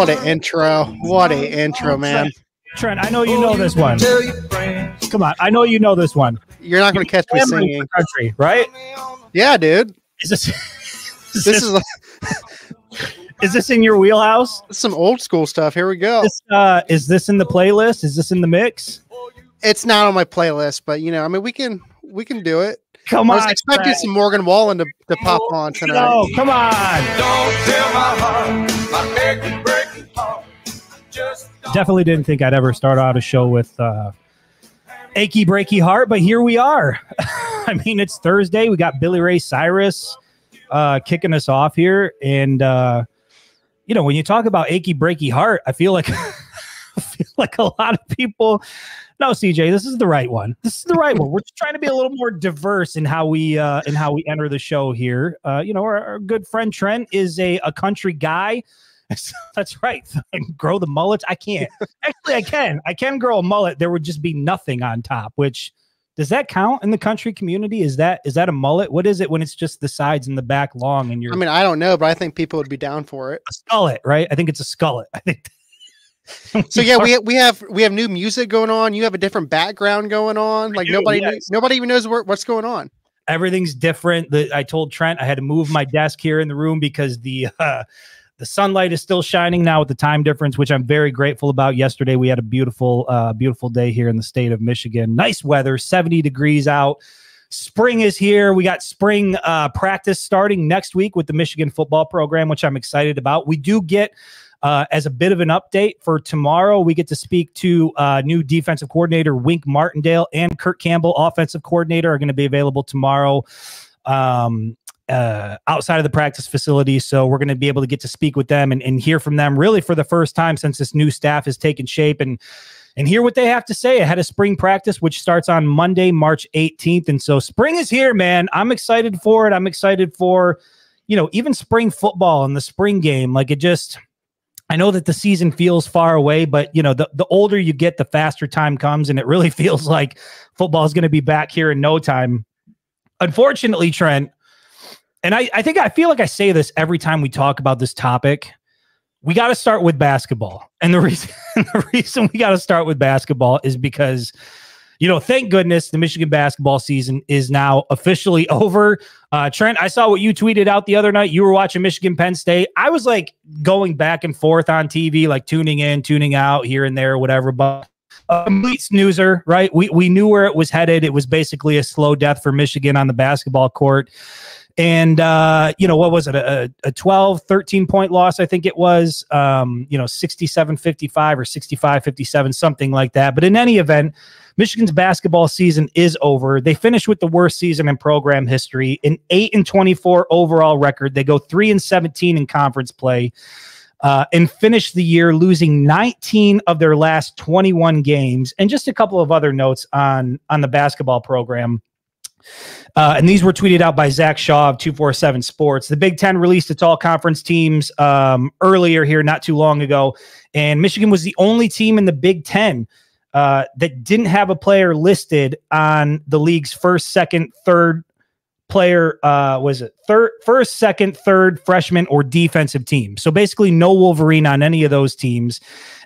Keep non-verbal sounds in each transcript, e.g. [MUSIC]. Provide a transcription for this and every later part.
What an intro. What an intro, man. Trent, I know you know this one. Come on, I know you know this one. You're not going to catch me singing. country, right? Yeah, dude. Is this [LAUGHS] is This this, is like, [LAUGHS] is this in your wheelhouse? some old school stuff. Here we go. This, uh, is this in the playlist? Is this in the mix? It's not on my playlist, but you know, I mean, we can we can do it. Come on, I on, was expecting Trent. some Morgan Wallen to, to pop on tonight. No, come on. Definitely didn't think I'd ever start out a show with uh, achy breaky heart, but here we are. [LAUGHS] I mean, it's Thursday. We got Billy Ray Cyrus uh, kicking us off here, and uh, you know, when you talk about achy breaky heart, I feel like [LAUGHS] I feel like a lot of people. No, CJ, this is the right one. This is the right one. We're just trying to be a little more diverse in how we uh, in how we enter the show here. Uh, you know, our, our good friend Trent is a, a country guy. [LAUGHS] That's right. grow the mullets. I can't. Actually, I can. I can grow a mullet. There would just be nothing on top. Which does that count in the country community? Is that is that a mullet? What is it when it's just the sides and the back long and you're I mean, I don't know, but I think people would be down for it. a skullet, right? I think it's a skullet. [LAUGHS] I think. So [LAUGHS] yeah, we we have we have new music going on. You have a different background going on. Like do, nobody yes. nobody even knows where, what's going on. everything's different. The, I told Trent I had to move my desk here in the room because the uh, the sunlight is still shining now with the time difference, which I'm very grateful about. Yesterday we had a beautiful uh, beautiful day here in the state of Michigan. Nice weather, 70 degrees out. Spring is here. We got spring uh, practice starting next week with the Michigan football program, which I'm excited about. We do get uh, as a bit of an update for tomorrow, we get to speak to uh, new defensive coordinator Wink Martindale and Kirk Campbell, offensive coordinator, are going to be available tomorrow um, uh, outside of the practice facility. So we're going to be able to get to speak with them and, and hear from them really for the first time since this new staff has taken shape and and hear what they have to say ahead of spring practice, which starts on Monday, March 18th. And so spring is here, man. I'm excited for it. I'm excited for, you know, even spring football and the spring game. Like it just, I know that the season feels far away, but you know, the, the older you get, the faster time comes, and it really [LAUGHS] feels like football is going to be back here in no time. Unfortunately, Trent, and I, I think I feel like I say this every time we talk about this topic. We got to start with basketball. And the reason [LAUGHS] the reason we got to start with basketball is because you know, thank goodness the Michigan basketball season is now officially [LAUGHS] over. Uh, Trent, I saw what you tweeted out the other night. You were watching Michigan Penn State. I was like going back and forth on TV, like tuning in, tuning out here and there, whatever. But a complete snoozer, right? We we knew where it was headed. It was basically a slow death for Michigan on the basketball court. And uh, you know, what was it? A, a 12, 13 point loss, I think it was. Um, you know, 67 55 or 65 57, something like that. But in any event, Michigan's basketball season is over. They finish with the worst season in program history, an 8 and 24 overall record. They go 3 and 17 in conference play. Uh, and finish the year losing 19 of their last 21 games. And just a couple of other notes on on the basketball program. Uh, and these were tweeted out by Zach Shaw of 247 Sports. The Big Ten released its all conference teams um, earlier here, not too long ago. And Michigan was the only team in the Big Ten uh, that didn't have a player listed on the league's first, second, third player. Uh, was it third, first, second, third freshman or defensive team? So basically, no Wolverine on any of those teams.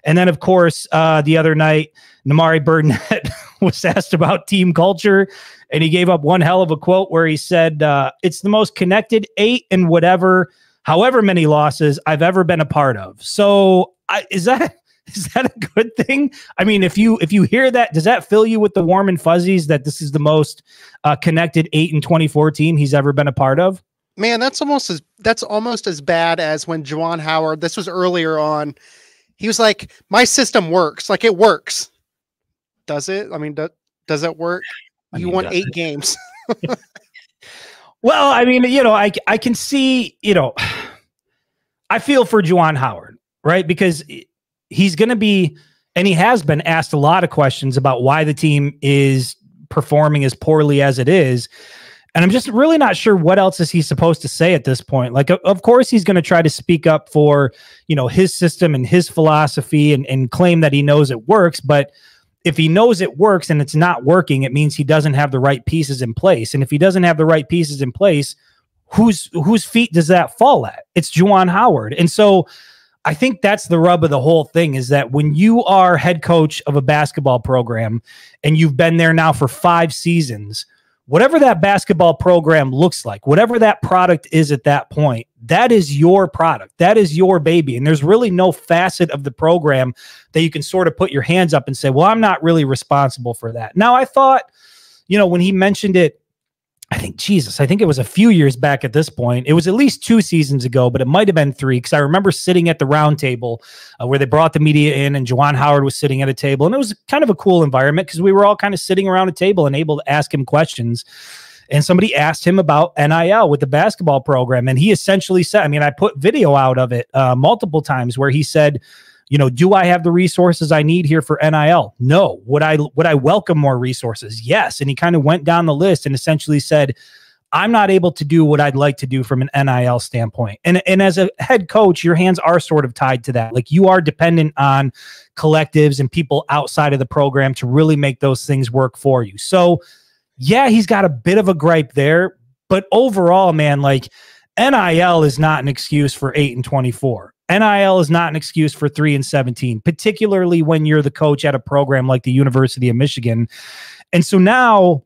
And then, of course, uh, the other night, Nimari Burnett [LAUGHS] was asked about team culture, and he gave up one hell of a quote where he said, uh, "It's the most connected eight and whatever, however many losses I've ever been a part of." So, I, is that [LAUGHS] is that a good thing? I mean, if you if you hear that, does that fill you with the warm and fuzzies that this is the most uh, connected eight and twenty four team he's ever been a part of? Man, that's almost as that's almost as bad as when Juwan Howard. This was earlier on. He was like, "My system works. Like it works." Does it? I mean, do, does it work? I you mean, won eight it? games. [LAUGHS] Well, I mean, you know, I I can see, you know, [SIGHS] I feel for Juwan Howard, right? Because he's going to be, and he has been asked a lot of questions about why the team is performing as poorly as it is. And I'm just really not sure what else is he supposed to say at this point. Like, of course, he's going to try to speak up for, you know, his system and his philosophy and, and claim that he knows it works. But if he knows it works and it's not working, it means he doesn't have the right pieces in place. And if he doesn't have the right pieces in place, whose whose feet does that fall at? It's Juwan Howard. And so I think that's the rub of the whole thing is that when you are head coach of a basketball program and you've been there now for five seasons, whatever that basketball program looks like, whatever that product is at that point, that is your product. That is your baby. And there's really no facet of the program that you can sort of put your hands up and say, well, I'm not really responsible for that. Now, I thought, you know, when he mentioned it I think Jesus, I think it was a few years back at this point. It was at least two seasons ago, but it might have been three because I remember sitting at the round table uh, where they brought the media in and Juwan Howard was sitting at a table. And it was kind of a cool environment because we were all kind of sitting around a table and able to ask him questions. And somebody asked him about NIL with the basketball program. And he essentially said, I mean, I put video out of it uh, multiple times where he said, you know, do I have the resources I need here for NIL? No. Would I would I welcome more resources? Yes. And he kind of went down the list and essentially said, I'm not able to do what I'd like to do from an NIL standpoint. And and as a head coach, your hands are sort of tied to that. Like you are dependent on collectives and people outside of the program to really make those things work for you. So, yeah, he's got a bit of a gripe there, but overall, man, like NIL is not an excuse for 8 and 24. NIL is not an excuse for 3 and 17, particularly when you're the coach at a program like the University of Michigan. And so now,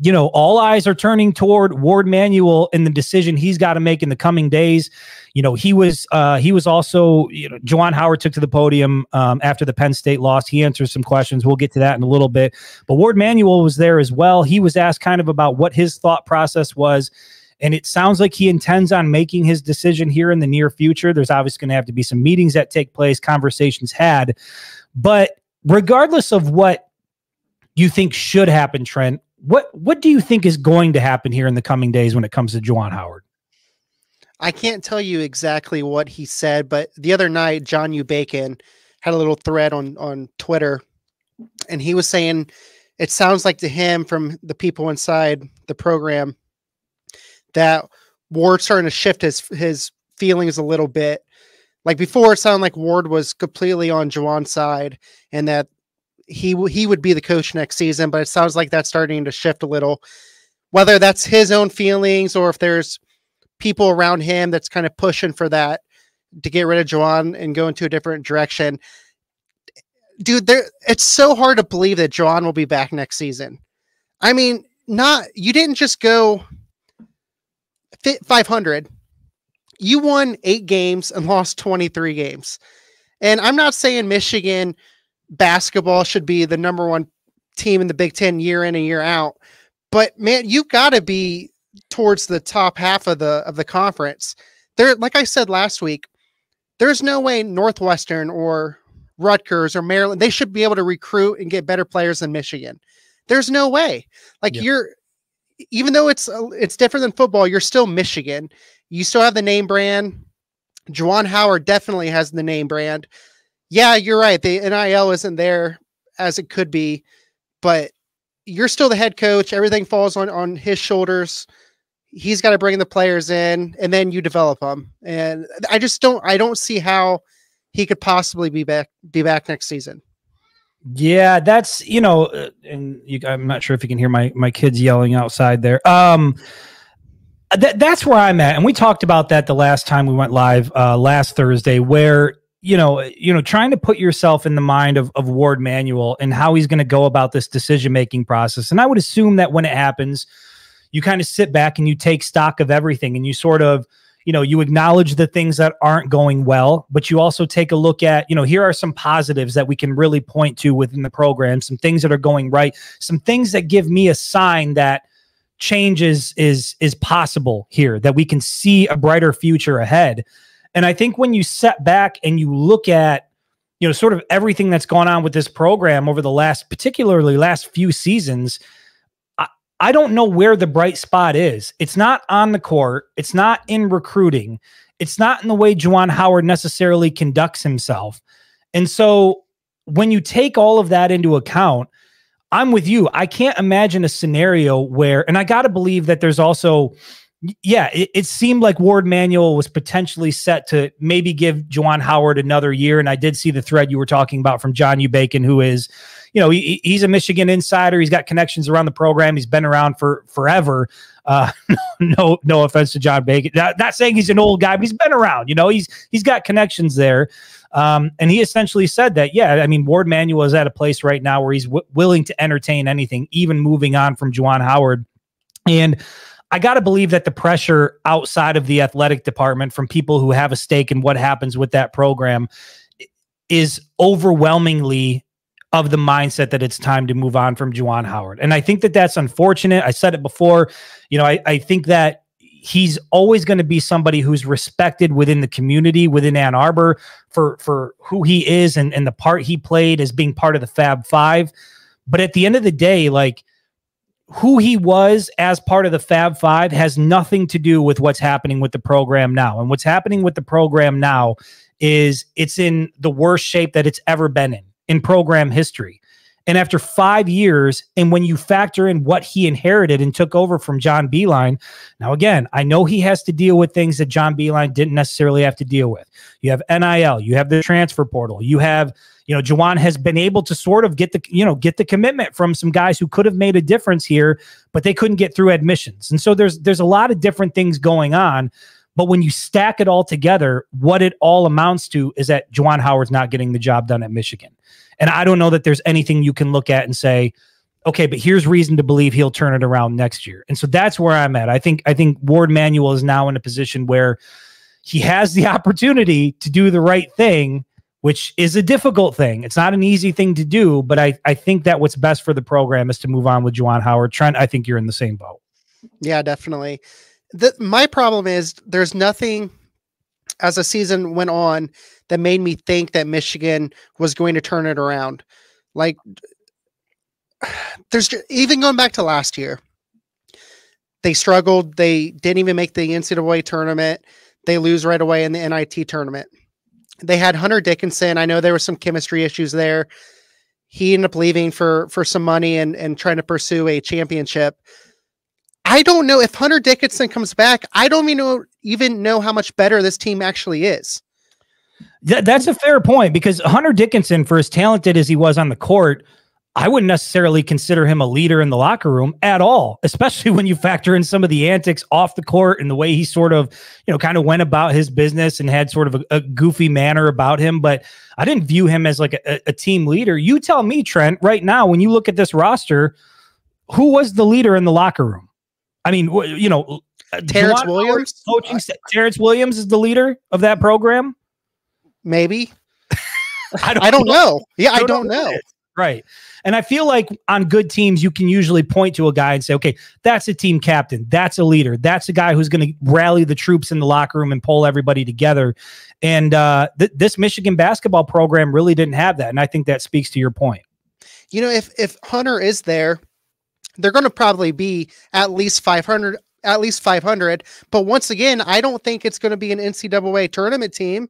you know, all eyes are turning toward Warde Manuel and the decision he's got to make in the coming days. You know, he was uh he was also, you know, Juwan Howard took to the podium um, after the Penn State loss. He answered some questions. We'll get to that in a little bit. But Warde Manuel was there as well. He was asked kind of about what his thought process was and it sounds like he intends on making his decision here in the near future. There's obviously going to have to be some meetings that take place, conversations had. But regardless of what you think should happen, Trent, what what do you think is going to happen here in the coming days when it comes to Juwan Howard? I can't tell you exactly what he said, but the other night, John U. Bacon had a little thread on on Twitter, and he was saying it sounds like to him from the people inside the program that Warde starting to shift his his feelings a little bit. Like before, it sounded like Warde was completely on Juwan's side, and that he he would be the coach next season. But it sounds like that's starting to shift a little. Whether that's his own feelings or if there's people around him that's kind of pushing for that to get rid of Juwan and go into a different direction. Dude, there it's so hard to believe that Juwan will be back next season. I mean, not you didn't just go 500, you won eight games and lost 23 games. And I'm not saying Michigan basketball should be the number one team in the Big Ten year in and year out, but man, you've got to be towards the top half of the of the conference. There, like I said last week, there's no way Northwestern or Rutgers or Maryland they should be able to recruit and get better players than Michigan. There's no way. Like yep. you're even though it's uh, it's different than football, you're still Michigan. You still have the name brand. Juwan Howard definitely has the name brand. Yeah, you're right. The NIL isn't there as it could be, but you're still the head coach. Everything falls on on his shoulders. He's got to bring the players in, and then you develop them. And I just don't. I don't see how he could possibly be back be back next season. Yeah, that's you know, uh, and you, I'm not sure if you can hear my my kids yelling outside there. Um, that that's where I'm at, and we talked about that the last time we went live uh, last Thursday, where you know, you know, trying to put yourself in the mind of, of Warde Manuel and how he's going to go about this decision making process. And I would assume that when it happens, you kind of sit back and you take stock of everything, and you sort of you know you acknowledge the things that aren't going well but you also take a look at you know here are some positives that we can really point to within the program some things that are going right some things that give me a sign that change is is is possible here that we can see a brighter future ahead. And i think when you set back and you look at you know sort of everything that's gone on with this program over the last particularly last few seasons I don't know where the bright spot is. It's not on the court. It's not in recruiting. It's not in the way Juwan Howard necessarily conducts himself. And so when you take all of that into account, I'm with you. I can't imagine a scenario where, and I got to believe that there's also, yeah, it, it, seemed like Warde Manuel was potentially set to maybe give Juwan Howard another year. And I did see the thread you were talking about from John U. Bacon, who is, you know, he, he's a Michigan insider. He's got connections around the program. He's been around for forever. Uh, [LAUGHS] no, no offense to John Bacon. Not, not saying he's an old guy, but he's been around. You know, he's he's got connections there. Um, and he essentially said that, yeah, I mean, Warde Manuel is at a place right now where he's w- willing to entertain anything, even moving on from Juwan Howard. And I got to believe that the pressure outside of the athletic department from people who have a stake in what happens with that program is overwhelmingly of the mindset that it's time to move on from Juwan Howard. And I think that that's unfortunate. I said it before. You know, I, I think that he's always going to be somebody who's respected within the community within Ann Arbor for for who he is and, and the part he played as being part of the Fab Five. But at the end of the day, like who he was as part of the Fab Five has nothing to do with what's happening with the program now. And what's happening with the program now is it's in the worst shape that it's ever been in in program history. And after five years, and when you factor in what he inherited and took over from John Beilein, now again, I know he has to deal with things that John Beilein didn't necessarily have to deal with. You have NIL, you have the transfer portal, you have, you know, Juwan has been able to sort of get the, you know, get the commitment from some guys who could have made a difference here, but they couldn't get through admissions. And so there's there's a lot of different things going on. But when you stack it all together, what it all amounts to is that Juwan Howard's not getting the job done at Michigan. And I don't know that there's anything you can look at and say, okay, but here's reason to believe he'll turn it around next year. And so that's where I'm at. I think I think Warde Manuel is now in a position where he has the [LAUGHS] opportunity to do the right thing, which is a difficult thing. It's not an easy thing to do, but I, I think that what's best for the program is to move on with Juwan Howard. Trent, I think you're in the same boat. Yeah, definitely. The, my problem is there's nothing as the season went on that made me think that Michigan was going to turn it around. Like, there's even going back to last year, they struggled. They didn't even make the NCAA tournament. They lose right away in the NIT tournament. They had Hunter Dickinson. I know there were some chemistry issues there. He ended up leaving for for some money and and trying to pursue a championship. I don't know if Hunter Dickinson comes back. I don't even know even know how much better this team actually is. Th- that's a fair point because Hunter Dickinson, for as talented as he was on the court, I wouldn't necessarily consider him a leader in the locker room at all, especially [LAUGHS] when you factor in some of the antics off the court and the way he sort of, you know, kind of went about his business and had sort of a, a goofy manner about him. But I didn't view him as like a, a team leader. You tell me, Trent, right now, when you look at this roster, who was the leader in the locker room? I mean, you know, Terrence Williams, coaching. Terrence Williams is the leader of that program. Maybe. [LAUGHS] I don't, I don't know. Yeah, I don't know. Right. And I feel like on good teams, you can usually point to a guy and say, okay, that's a team captain. That's a leader. That's a guy who's going to rally the troops in the locker room and pull everybody together. And uh, th- this Michigan basketball program really didn't have that. And I think that speaks to your point. You know, if if Hunter is there, they're going to probably be at least 500 at least 500 but once again i don't think it's going to be an ncaa tournament team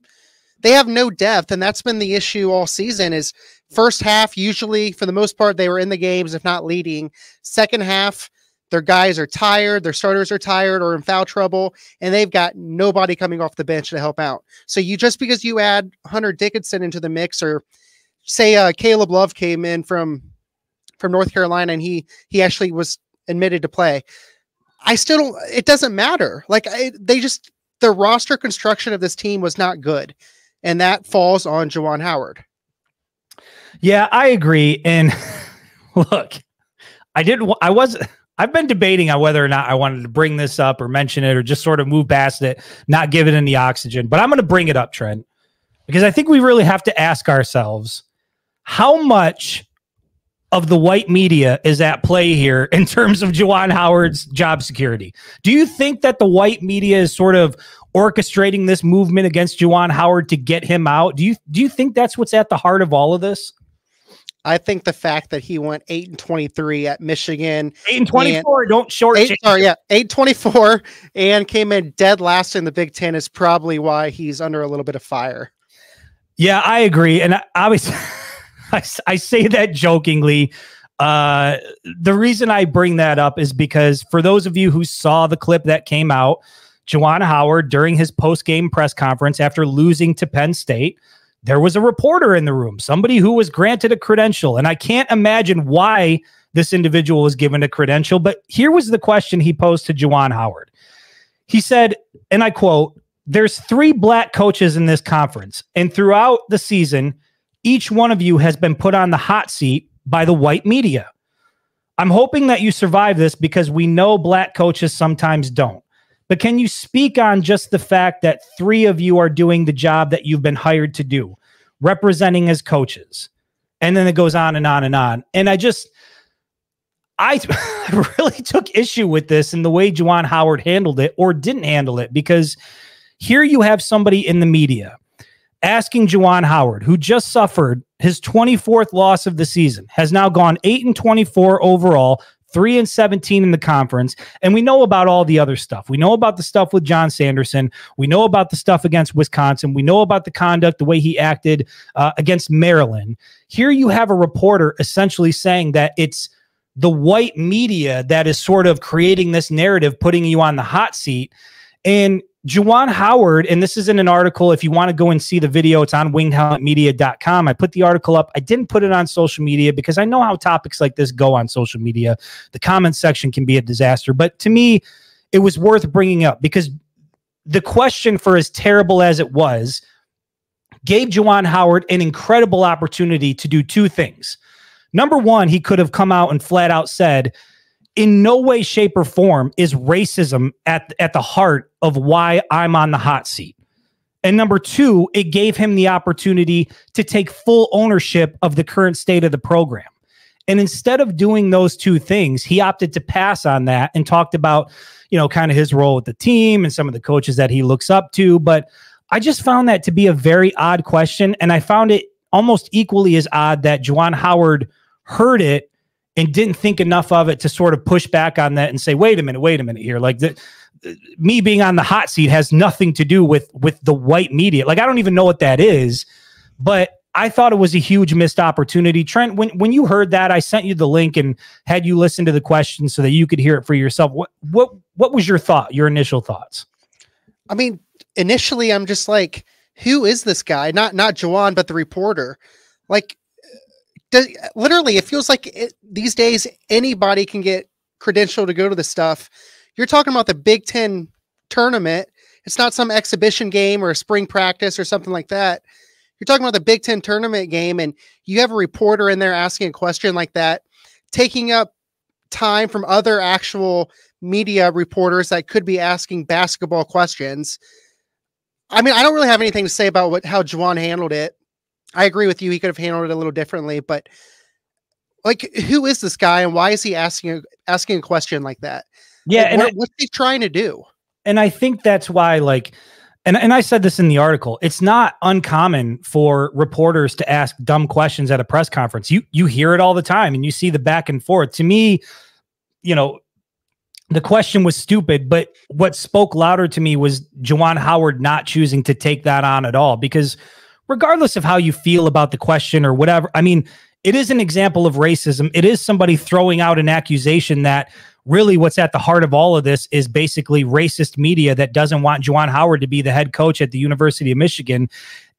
they have no depth and that's been the issue all season is first half usually for the most part they were in the games if not leading. Second half their guys are tired their starters are tired or in foul trouble and they've got nobody coming off the bench to help out. So you just because you add hunter dickinson into the mix or say uh, caleb love came in from from north carolina and he he actually was admitted to play i still don't it doesn't matter. Like I, they just the roster construction of this team was not good and that falls on Juwan Howard. Yeah, I agree. And [LAUGHS] look, I didn't. I was. I've been debating on whether or not I wanted to bring this up or mention it or just sort of move past it, not give it any oxygen. But I'm going to bring it up, Trent, because I think we really have to ask ourselves how much of the white media is at play here in [LAUGHS] terms of Juwan Howard's job security. Do you think that the white media is sort of orchestrating this movement against Juwan Howard to get him out? Do you do you think that's what's at the heart of all of this? I think the fact that he went eight and twenty three at Michigan, eight and twenty four, don't short. Eight, sorry, yeah, eight twenty four, and came in dead last in the Big Ten is probably why he's under a little bit of fire. Yeah, I agree, and obviously, I, [LAUGHS] I say that jokingly. Uh, the reason I bring that up is because for those of you who saw the clip that came out, Juwan Howard during his post game press conference after losing to Penn State there was a reporter in the room, somebody who was granted a credential. And I can't imagine why this individual was given a credential. But here was the question he posed to Juwan Howard. He said, and I quote, there's three black coaches in this conference. And throughout the season, each one of you has been put on the hot seat by the white media. I'm hoping that you survive this because we know black coaches sometimes don't. But can you speak on just the fact that three of you are doing the job that you've been hired to do, representing as coaches? And then it goes on and on and on. And I just, I [LAUGHS] really took issue with this and the way Juwan Howard handled it or didn't handle it because here you have somebody in the media asking Juwan Howard, who just suffered his 24th loss of the season, has now gone 8 and 24 overall, 3 and 17 in the conference. And we know about all the other stuff. We know about the stuff with Jon Sanderson. We know about the stuff against Wisconsin. We know about the conduct, the way he acted uh, against Maryland. Here you have a reporter essentially saying that it's the white media that is sort of creating this narrative, putting you on the hot seat. And Juwan Howard, and this is in an article. If you want to go and see the video, it's on wingedhelmetmedia.com. I put the article up. I didn't put it on social media because I know how topics like this go on social media. The comment section can be a disaster. But to me, it was worth bringing up because the question, for as terrible as it was, gave Juwan Howard an incredible opportunity to do two things. Number one, he could have come out and flat out said, in no way, shape, or form is racism at, at the heart of why I'm on the hot seat. And number two, it gave him the opportunity to take full ownership of the current state of the program. And instead of doing those two things, he opted to pass on that and talked about, you know, kind of his role with the team and some of the coaches that he looks up to. But I just found that to be a very odd question. And I found it almost equally as odd that Juwan Howard heard it and didn't think enough of it to sort of push back on that and say, wait a minute, wait a minute here. Like the, me being on the hot seat has nothing to do with with the white media. Like I don't even know what that is, but I thought it was a huge missed opportunity. Trent, when when you heard that, I sent you the link and had you listen to the question so that you could hear it for yourself. What what what was your thought? Your initial thoughts? I mean, initially, I'm just like, who is this guy? Not not Juwan, but the reporter. Like does, literally it feels like it, these days anybody can get credential to go to the stuff. You're talking about the big 10 tournament. It's not some exhibition game or a spring practice or something like that. You're talking about the big 10 tournament game and you have a reporter in there asking a question like that taking up time from other actual media reporters that could be asking basketball questions. I mean i don't really have anything to say about what how Juwan handled it I agree with you. He could have handled it a little differently, but like, who is this guy and why is he asking a, asking a question like that? Yeah, like, and what, I, what's he trying to do? And I think that's why, like, and and I said this in the article. It's not uncommon for reporters to ask dumb questions at a press conference. You you hear it all the time, and you see the back and forth. To me, you know, the question was stupid, but what spoke louder to me was Juwan Howard not choosing to take that on at all because regardless of how you feel about the question or whatever, I mean, it is an example of racism. It is somebody throwing out an accusation that really what's at the heart of all of this is basically racist media that doesn't want Juwan Howard to be the head coach at the University of Michigan.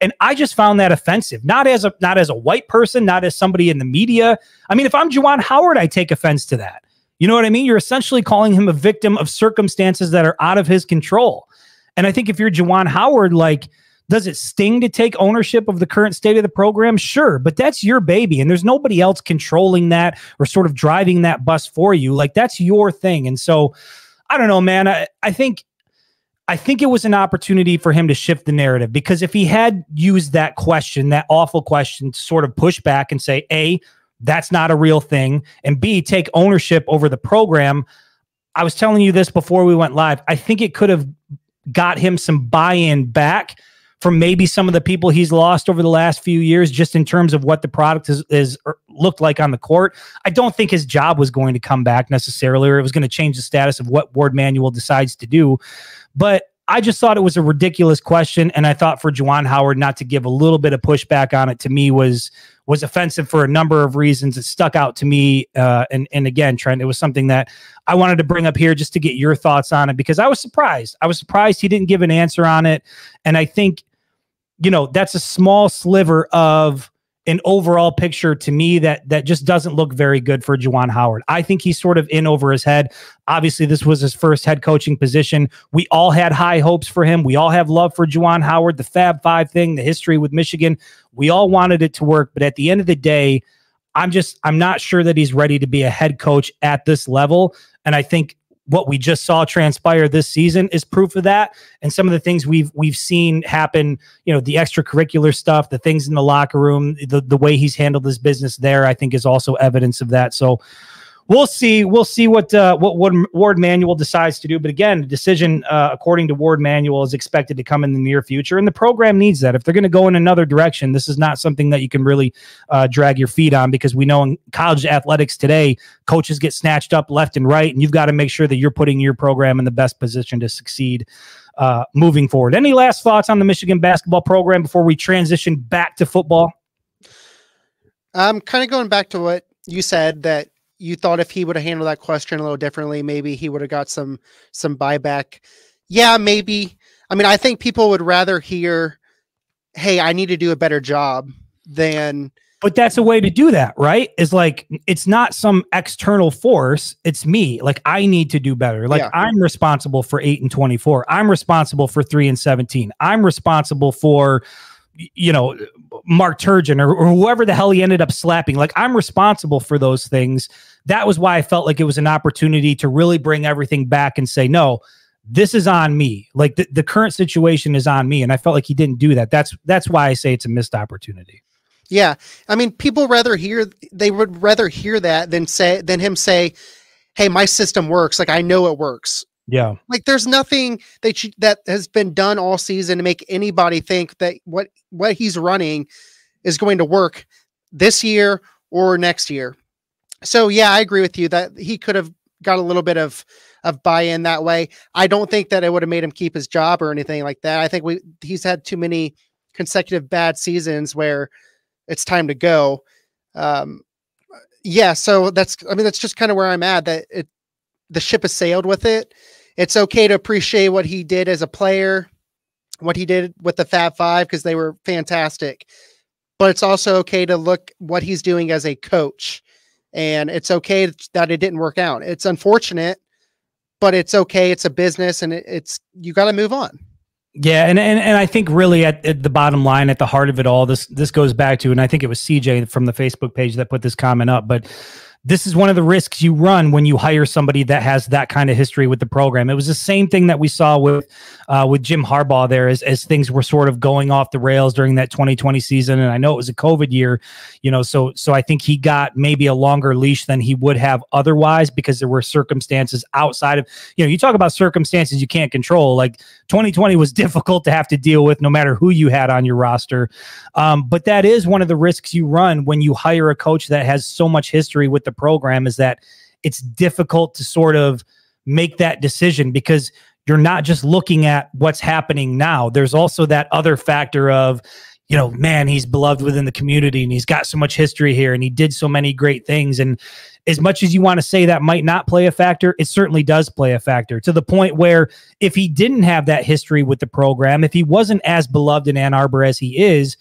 And I just found that offensive. Not as a not as a white person, not as somebody in the media. I mean, if I'm Juwan Howard, I take offense to that. You know what I mean? You're essentially calling him a victim of circumstances that are out of his control. And I think if you're Juwan Howard, like does it sting to take ownership of the current state of the program? Sure, but that's your baby, and there's nobody else controlling that or sort of driving that bus for you. Like that's your thing. And so, I don't know, man. I, I think I think it was an opportunity for him to shift the narrative because if he had used that question, that awful question, to sort of push back and say, A, that's not a real thing, and B, take ownership over the program. I was telling you this before we went live. I think it could have got him some buy in back from maybe some of the people he's lost over the last few years, just in terms of what the product is, is er, looked like on the court. I don't think his job was going to come back necessarily, or it was going to change the status of what Warde Manuel decides to do. But I just thought it was a ridiculous question, and I thought for Juwan Howard not to give a little bit of pushback on it to me was was offensive for a number of reasons. It stuck out to me, uh, and and again, Trent, it was something that I wanted to bring up here just to get your thoughts on it because I was surprised. I was surprised he didn't give an answer on it, and I think you know, that's a small sliver of an overall picture to me that that just doesn't look very good for Juwan Howard. I think he's sort of in over his head. Obviously, this was his first head coaching position. We all had high hopes for him. We all have love for Juwan Howard, the Fab Five thing, the history with Michigan. We all wanted it to work, but at the end of the day, I'm just I'm not sure that he's ready to be a head coach at this level. And I think what we just saw transpire this season is proof of that. And some of the things we've we've seen happen you know the extracurricular stuff the things in the locker room the the way he's handled his business there i think is also evidence of that. So we'll see. We'll see what uh, what Warde Manuel decides to do. But again, the decision uh, according to Warde Manuel is expected to come in the near future, and the program needs that. If they're going to go in another direction, this is not something that you can really uh, drag your feet on because we know in college athletics today, coaches get snatched up left and right, and you've got to make sure that you're putting your program in the best position to succeed. Uh, moving forward. Any last thoughts on the Michigan basketball program before we transition back to football? I'm kind of going back to what you said that you thought if he would have handled that question a little differently, maybe he would have got some some buyback. Yeah, maybe. I mean, I think people would rather hear, "Hey, I need to do a better job," than. But that's a way to do that, right? Is like it's not some external force; it's me. Like I need to do better. Like yeah. I'm responsible for eight and twenty-four. I'm responsible for three and seventeen. I'm responsible for you know, Mark Turgeon or, or, whoever the hell he ended up slapping. Like I'm responsible for those things. That was why I felt like it was an opportunity to really bring everything back and say, no, this is on me. Like the, the current situation is on me. And I felt like he didn't do that. That's that's why I say it's a missed opportunity. Yeah. I mean, people rather hear they would rather hear that than say than him say, Hey, my system works. Like I know it works. Yeah. Like there's nothing that that has been done all season to make anybody think that what what he's running is going to work this year or next year. So yeah, I agree with you that he could have got a little bit of of buy-in that way. I don't think that it would have made him keep his job or anything like that. I think we he's had too many consecutive bad seasons where it's time to go. Um yeah, so that's I mean that's just kind of where I'm at that it the ship has sailed with it it's okay to appreciate what he did as a player, what he did with the Fab Five because they were fantastic. But it's also okay to look what he's doing as a coach, and it's okay that it didn't work out. It's unfortunate, but it's okay. It's a business, and it's you got to move on. Yeah, and, and and I think really at, at, the bottom line, at the heart of it all, this this goes back to, and I think it was CJ from the Facebook page that put this comment up, but this is one of the risks you run when you hire somebody that has that kind of history with the program. It was the same thing that we saw with uh, with Jim Harbaugh there as, as things were sort of going off the rails during that 2020 season. And I know it was a COVID year, you know, so so I think he got maybe a longer leash than he would have otherwise because there were circumstances outside of, you know, you talk about circumstances you can't control. Like 2020 was [LAUGHS] difficult to have to deal with no matter who you had on your roster. Um, but that is one of the risks you run when you hire a coach that has so much history with the the program is that it's difficult to sort of make that decision because you're not just looking at what's happening now. There's also that other factor of, you know, man, he's beloved within the community and he's got so much history here and he did so many great things. And as much as you want to say that might not play a factor, it certainly does play a factor to the point where if he didn't have that history with the program, if he wasn't as beloved in Ann Arbor as he is,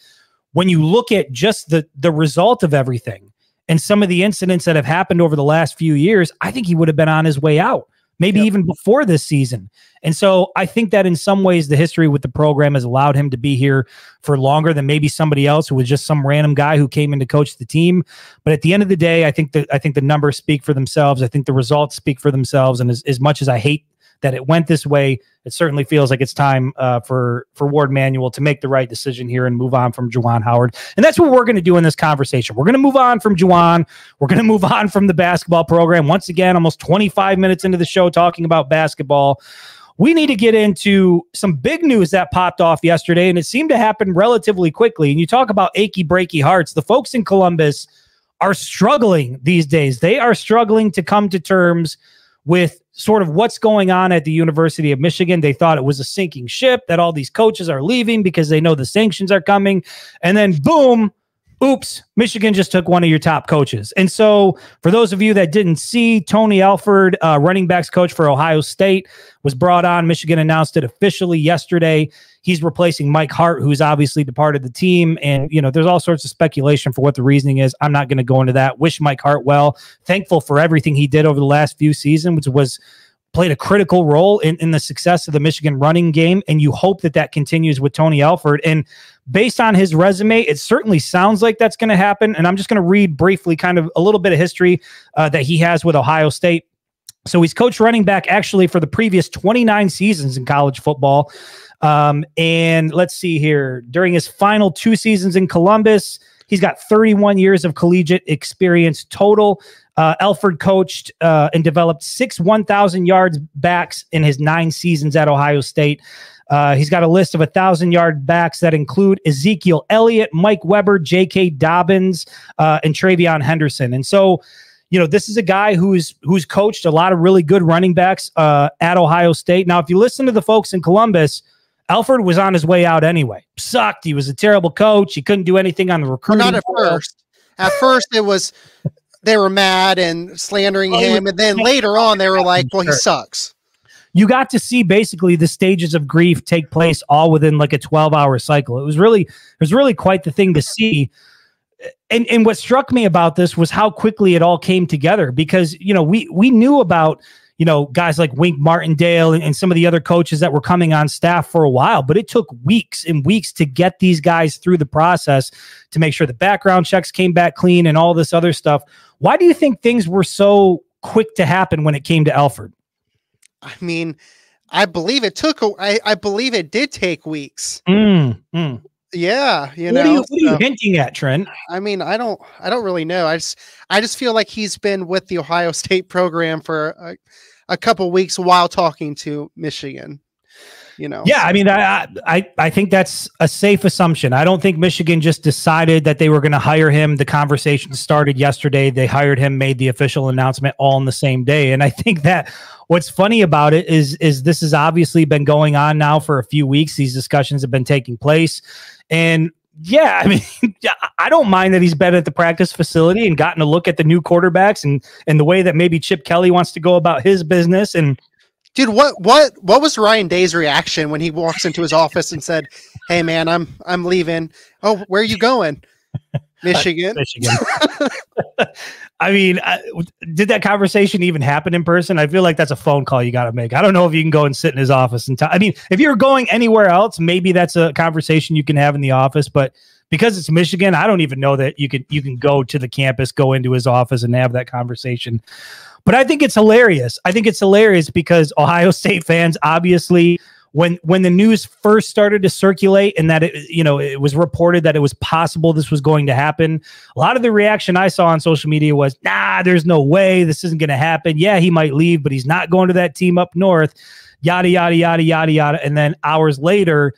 when you look at just the the result of everything, and some of the incidents that have happened over the last few years, I think he would have been on his way out, maybe yep. even before this season. And so I think that in some ways, the history with the program has allowed him to be here for longer than maybe somebody else who was just some random guy who came in to coach the team. But at the end of the day, I think that I think the numbers speak for themselves. I think the results speak for themselves. And as, as much as I hate that it went this way. It certainly feels like it's time uh, for for Warde Manuel to make the right decision here and move on from Juwan Howard. And that's what we're going to do in this conversation. We're going to move on from Juwan. We're going [LAUGHS] to move on from the basketball program. Once again, almost 25 minutes into the show talking about basketball. We need to get into some big news that popped off yesterday, and it seemed to happen relatively quickly. And you talk about achy, breaky hearts. The folks in Columbus are struggling these days. They are struggling to come to terms with sort of what's going on at the University of Michigan. They thought it was a sinking ship, that all these coaches are leaving because they know the sanctions are coming. And then, boom, oops, Michigan just took one of your top coaches. And so, for those of you that didn't see, Tony Alford, uh, running backs coach for Ohio State, was brought on. Michigan announced it officially yesterday. He's replacing Mike Hart, who's obviously departed the team. And, you know, there's all sorts of speculation for what the reasoning is. I'm not going to go into that. Wish Mike Hart well. Thankful for everything he did over the last few seasons, which was played a critical role in, in the success of the Michigan running game. And you hope that that continues with Tony Alford. And based on his resume, it certainly sounds like that's going to happen. And I'm just going to read briefly kind of a little bit of history uh, that he has with Ohio State. So he's coached running back actually for the previous 29 seasons in college football. Um, and let's see here. During his final two seasons in Columbus, he's got 31 years of collegiate experience total. Uh, Alford coached uh, and developed six 1,000 yards backs in his nine seasons at Ohio State. Uh, he's got a list of a thousand yard backs that include Ezekiel Elliott, Mike Weber, J.K. Dobbins, uh, and TreVeyon Henderson. And so, you know, this is a guy who's who's coached a lot of really good running backs uh, at Ohio State. Now, if you listen to the folks in Columbus, Alford was on his way out anyway. Sucked. He was a terrible coach. He couldn't do anything on the Well, recruiting. not at trail. first. At first, it was they were mad and slandering he him, and then later on, they were like, "Well, he sucks." you got to see basically the stages of grief take place all within like a 12 hour cycle. It was really, it was really quite the thing to see. And, and what struck me about this was how quickly it all came together because, you know, we, we knew about, you know, guys like Wink Martindale and, and some of the other coaches that were coming on staff for a while, but it took weeks and weeks to get these guys through the process to make sure the background checks came back clean and all this other stuff. Why do you think things were so quick to happen when it came to Alford? I mean, I believe it took. I, I believe it did take weeks. Mm, mm. Yeah, you what, know. are you, what are you hinting at, Trent? I mean, I don't. I don't really know. I just. I just feel like he's been with the Ohio State program for a, a couple weeks while talking to Michigan. You know. Yeah, I mean, I, I I think that's a safe assumption. I don't think Michigan just decided that they were going to hire him. The conversation started yesterday. They hired him, made the official announcement all in the same day. And I think that what's funny about it is is this has obviously been going on now for a few weeks. These discussions have been taking place, and yeah, I [LAUGHS] mean, I don't mind that he's been at the practice facility and gotten a look at the new quarterbacks and and the way that maybe Chip Kelly wants to go about his business and. Dude, what what what was Ryan Day's reaction when he walks into his office and said, "Hey, man, I'm I'm leaving. Oh, where are you going? Michigan." Michigan. [LAUGHS] [LAUGHS] I mean, I, did that conversation even happen in person? I feel like that's a phone call you got to make. I don't know if you can go and sit in his office and tell. I mean, if you're going anywhere else, maybe that's a conversation you can have in the office. But because it's Michigan, I don't even know that you can you can go to the campus, go into his office, and have that conversation. But I think it's hilarious. I think it's hilarious because Ohio State fans obviously when when the news first started to circulate and that it you know it was reported that it was possible this was going to happen a lot of the reaction i saw on social media was nah there's no way this isn't going to happen. Yeah he might leave but he's not going to that team up north. Yada yada yada yada yada. And then hours later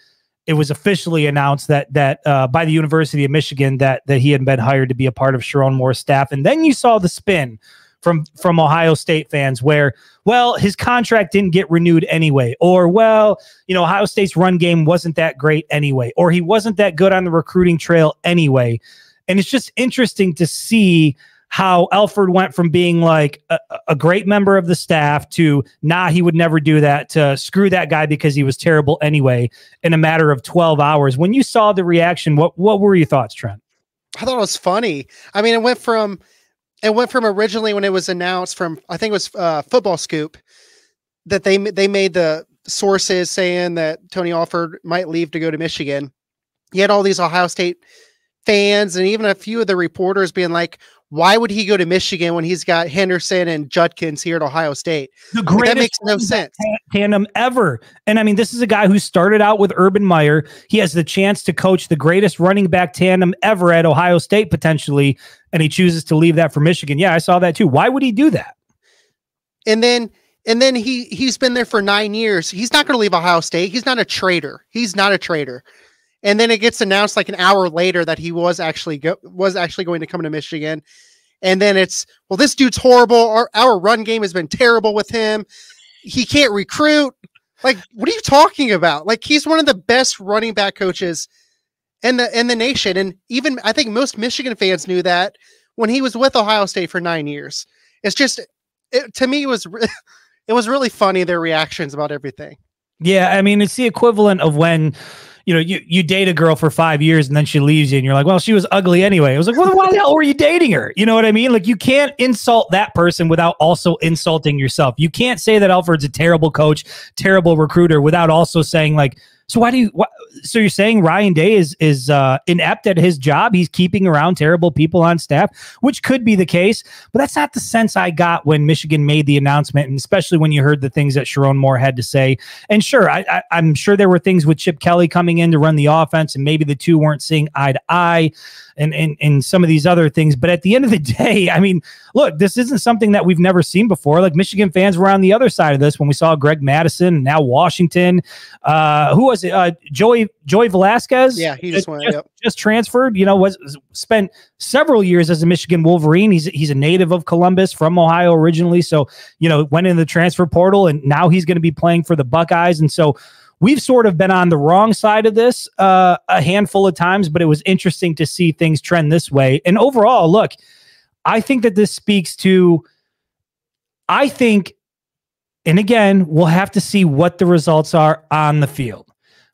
it was officially announced that that uh, by the University of Michigan that that he had been hired to be a part of Sherrone Moore's staff, and then you saw the spin from from Ohio State fans where well his contract didn't get renewed anyway or well you know Ohio State's run game wasn't that great anyway or he wasn't that good on the recruiting trail anyway. And it's just interesting to see how Alford went from being like a, a great member of the staff to nah he would never do that to screw that guy because he was terrible anyway in a matter of 12 hours. When you saw the reaction what what were your thoughts Trent? I thought it was funny. I mean, it went from it went from originally when it was announced from I think it was uh, Football Scoop that they they made the sources saying that Tony Alford might leave to go to Michigan. You had all these Ohio State fans and even a few of the reporters being like, "Why would he go to Michigan when he's got Henderson and Judkins here at Ohio State?" the Like, that makes no sense. tandem ever. And I mean, this is a guy who started out with Urban Meyer. He has the chance to coach the greatest running back tandem ever at Ohio State potentially, and he chooses to leave that for Michigan. Yeah, I saw that too. Why would he do that? And then and then he he's been there for nine years. He's not going to leave Ohio State. He's not a traitor. He's not a traitor. And then it gets announced like an hour later that he was actually go, was actually going to come to Michigan. And then it's well, this dude's horrible. Our our run game has been terrible with him. He can't recruit. Like, what are you talking about? Like, he's one of the best running back coaches in the and the nation. And even I think most Michigan fans knew that when he was with Ohio State for nine years. It's just it, to me it was [LAUGHS] it was really funny their reactions about everything. Yeah, I mean, it's the equivalent of when you know you you date a girl for five years and then she leaves you and you're like, well, she was ugly anyway. I was like, well, why the hell were you dating her? You know what I mean? Like, you can't insult that person without also insulting yourself. You can't say that Alford's a terrible coach, terrible recruiter without also saying like, so why do you? Why, so you're saying Ryan Day is is uh, inept at his job? He's keeping around terrible people on staff, which could be the case, but that's not the sense I got when Michigan made the announcement, and especially when you heard the things that Sherrone Moore had to say. And sure, I, I, I'm sure there were things with Chip Kelly coming in to run the offense, and maybe the two weren't seeing eye to eye and, and and some of these other things. But at the end of the [LAUGHS] day, I mean, look, this isn't something that we've never seen before. Like Michigan fans were on the other side of this when we saw Greg Mattison now Washington. Uh, who was it? Uh, Joey Joey Velazquez. Yeah, he just went. Yep. just transferred. You know, was was- spent several years as a Michigan Wolverine. He's he's a native of Columbus, from Ohio originally. So you know, went in the transfer portal, and now he's going to be playing for the Buckeyes. And so we've sort of been on the wrong side of this uh, a handful of times, but it was interesting to see things trend this way. And overall, look, I think that this speaks to. I think, and again, we'll have to see what the results are on the field.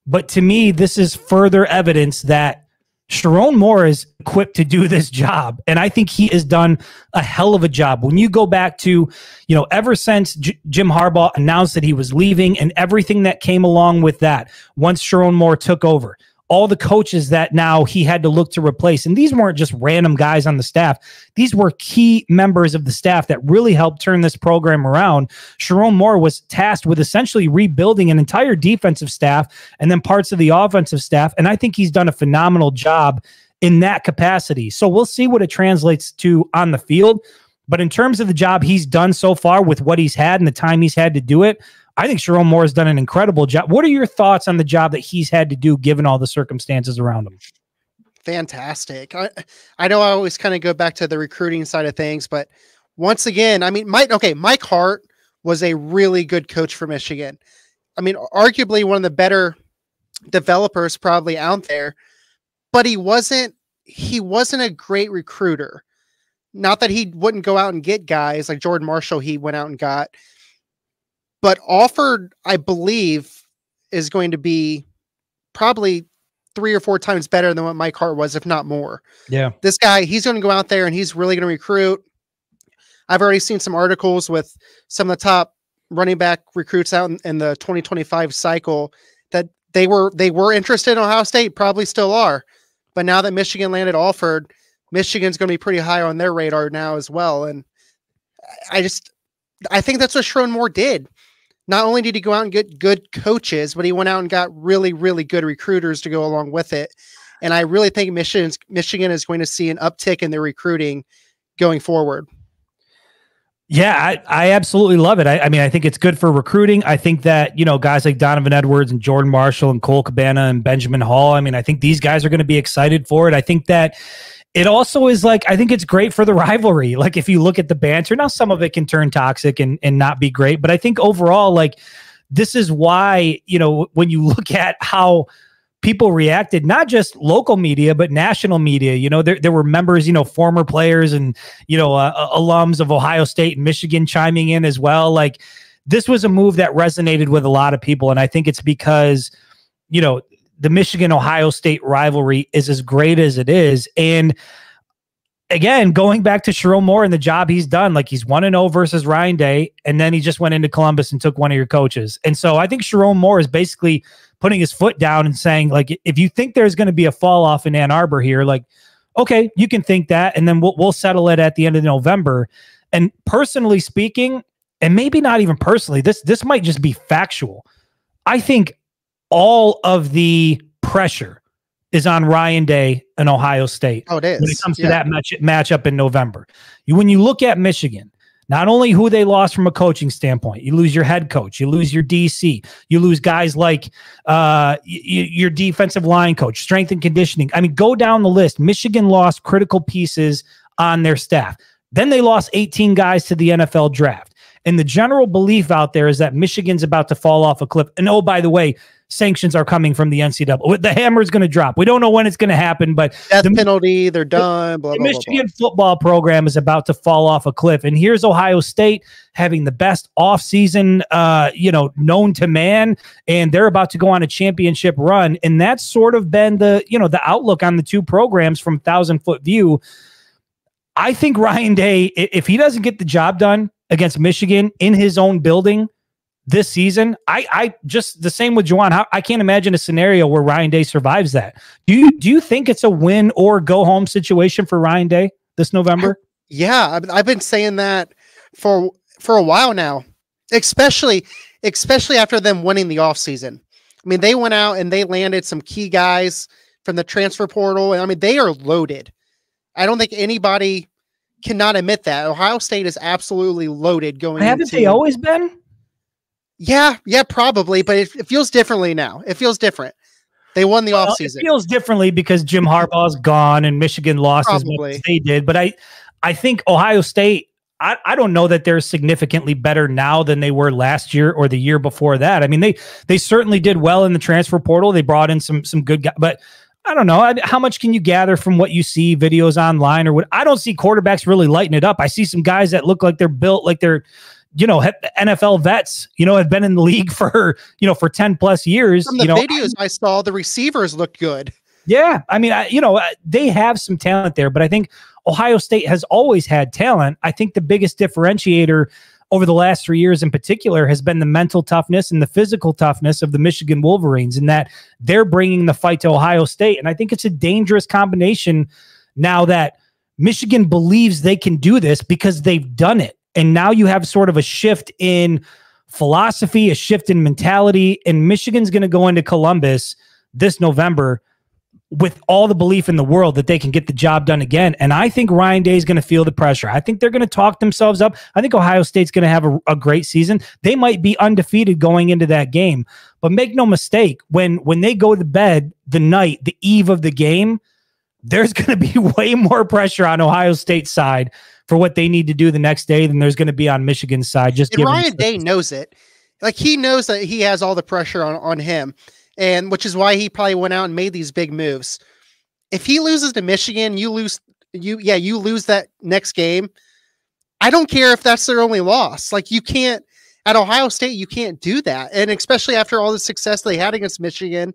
But to me, this is further evidence that Sherrone Moore is equipped to do this job. And I think he has done a hell of a job. When you go back to, you know, ever since J- Jim Harbaugh announced that he was leaving and everything that came along with that, once Sherrone Moore took over, all the coaches that now he had to look to replace. And these weren't just random guys on the staff. These were key members of the staff that really helped turn this program around. Sherrone Moore was tasked with essentially rebuilding an entire defensive staff and then parts of the offensive staff. And I think he's done a phenomenal job in that capacity. So we'll see what it translates to on the field. But in terms of the job he's done so far with what he's had and the time he's had to do it, I think Sherrone Moore has done an incredible job. What are your thoughts on the job that he's had to do given all the circumstances around him? fantastic. I, I know I always kind of go back to the recruiting side of things, but once again, I mean, Mike, okay, Mike Hart was a really good coach for Michigan. I mean, arguably one of the better developers probably out there, but he wasn't, he wasn't a great recruiter. Not that he wouldn't go out and get guys like Jordan Marshall, he went out and got, but Alford, I believe, is going to be probably three or four times better than what Mike Hart was, if not more. Yeah. This guy, he's going to go out there and he's really going to recruit. I've already seen some articles with some of the top running back recruits out in, in the 2025 cycle that they were they were interested in Ohio State, probably still are. But now that Michigan landed Alford, Michigan's going to be pretty high on their radar now as well. And I just I think that's what Sherrone Moore did. Not only did he go out and get good coaches, but he went out and got really, really good recruiters to go along with it. And I really think Michigan's, Michigan is going to see an uptick in their recruiting going forward. Yeah, I, I absolutely love it. I, I mean, I think it's good for recruiting. I think that, you know, guys like Donovan Edwards and Jordan Marshall and Cole Cabana and Benjamin Hall, I mean, I think these guys are going to be excited for it. I think that it also is like, I think it's great for the rivalry. [LAUGHS] Like, if you look at the banter, now some of it can turn toxic and, and not be great. But I think overall, like, this is why, you know, when you look at how people reacted, not just local media, but national media. You know, there, there were members, you know, former players and, you know, uh, uh, alums of Ohio State and Michigan chiming in as well. Like, this was a move that resonated with a lot of people. And I think it's because, you know, the Michigan Ohio State rivalry is as great as it is. And again, going back to Sherrone Moore and the job he's done, like he's 1 0 versus Ryan Day, and then he just went into Columbus and took one of your coaches. And so I think Sherrone Moore is basically putting his foot down and saying, like, if you think there's going to be a fall off in Ann Arbor here, like, okay, you can think that, and then we'll, we'll settle it at the end of November. And personally speaking, and maybe not even personally, this this might just be factual. I think all of the pressure is on Ryan Day and Ohio State Oh, it is. when it comes to that match matchup in November. You, when you look at Michigan, not only who they lost from a coaching standpoint, you lose your head coach, you lose your DC, you lose guys like uh, your defensive line coach, strength and conditioning. I mean, go down the list. Michigan lost critical pieces on their staff. Then they lost 18 guys to the NFL draft. And the general belief out there is that Michigan's about to fall off a cliff. And oh, by the way, sanctions are coming from the NCAA. The hammer is going to drop. We don't know when it's going to happen, but Death the, penalty, they're done. Blah, the blah, blah, Michigan football program is about to fall off a cliff. And here's Ohio State having the best offseason, uh, you know, known to man, and they're about to go on a championship run. And that's sort of been the, you know, the outlook on the two programs from thousand foot view. I think Ryan Day, if he doesn't get the job done against Michigan in his own building this season, I, I just the same with Juwan. I can't imagine a scenario where Ryan Day survives that. Do you do you think it's a win or go home situation for Ryan Day this November? Yeah, I've, I've been saying that for for a while now, especially especially after them winning the offseason. I mean, they went out and they landed some key guys from the transfer portal, and I mean, they are loaded. I don't think anybody cannot admit that Ohio State is absolutely loaded going. Haven't into, they always been? Yeah, yeah, probably, but it, it feels differently now. It feels different. They won the Well, offseason. it feels differently because Jim Harbaugh's gone and Michigan lost as much as they did. But I, I think Ohio State. I, I don't know that they're significantly better now than they were last year or the year before that. I mean, they they certainly did well in the transfer portal. They brought in some some good guys, but I don't know I, how much can you gather from what you see videos online or what. I don't see quarterbacks really lighting it up. I see some guys that look like they're built like they're you know NFL vets. You know, have been in the league [LAUGHS] for you know for ten plus years. From the you know, videos I saw, the receivers looked good. yeah, I mean, I, you know, they have some talent there, but I think Ohio State has always had talent. I think the biggest differentiator over the last three years, in particular, has been the mental toughness and the physical toughness of the Michigan Wolverines, and that they're bringing the fight to Ohio State. And I think it's a dangerous combination now that Michigan believes they can do this because they've done it, and now you have sort of a shift in philosophy, a shift in mentality, and Michigan's going to go into Columbus this November with all the belief in the world that they can get the job done again. And I think Ryan Day is going to feel the pressure. I think they're going to talk themselves up. I think Ohio State's going to have a, a great season. They might be undefeated going into that game. But make no mistake, when when they go to bed the night, the eve of the game, there's going to be [LAUGHS] way more pressure on Ohio State's side for what they need to do the next day than there's going to be on Michigan's side. Just And Ryan Day knows it. Like he knows that he has all the pressure on, on him, and which is why he probably went out and made these big moves. If he loses to Michigan, you lose you yeah, you lose that next game. I don't care if that's their only loss. Like you can't at Ohio State, you can't do that. And especially after all the success they had against Michigan,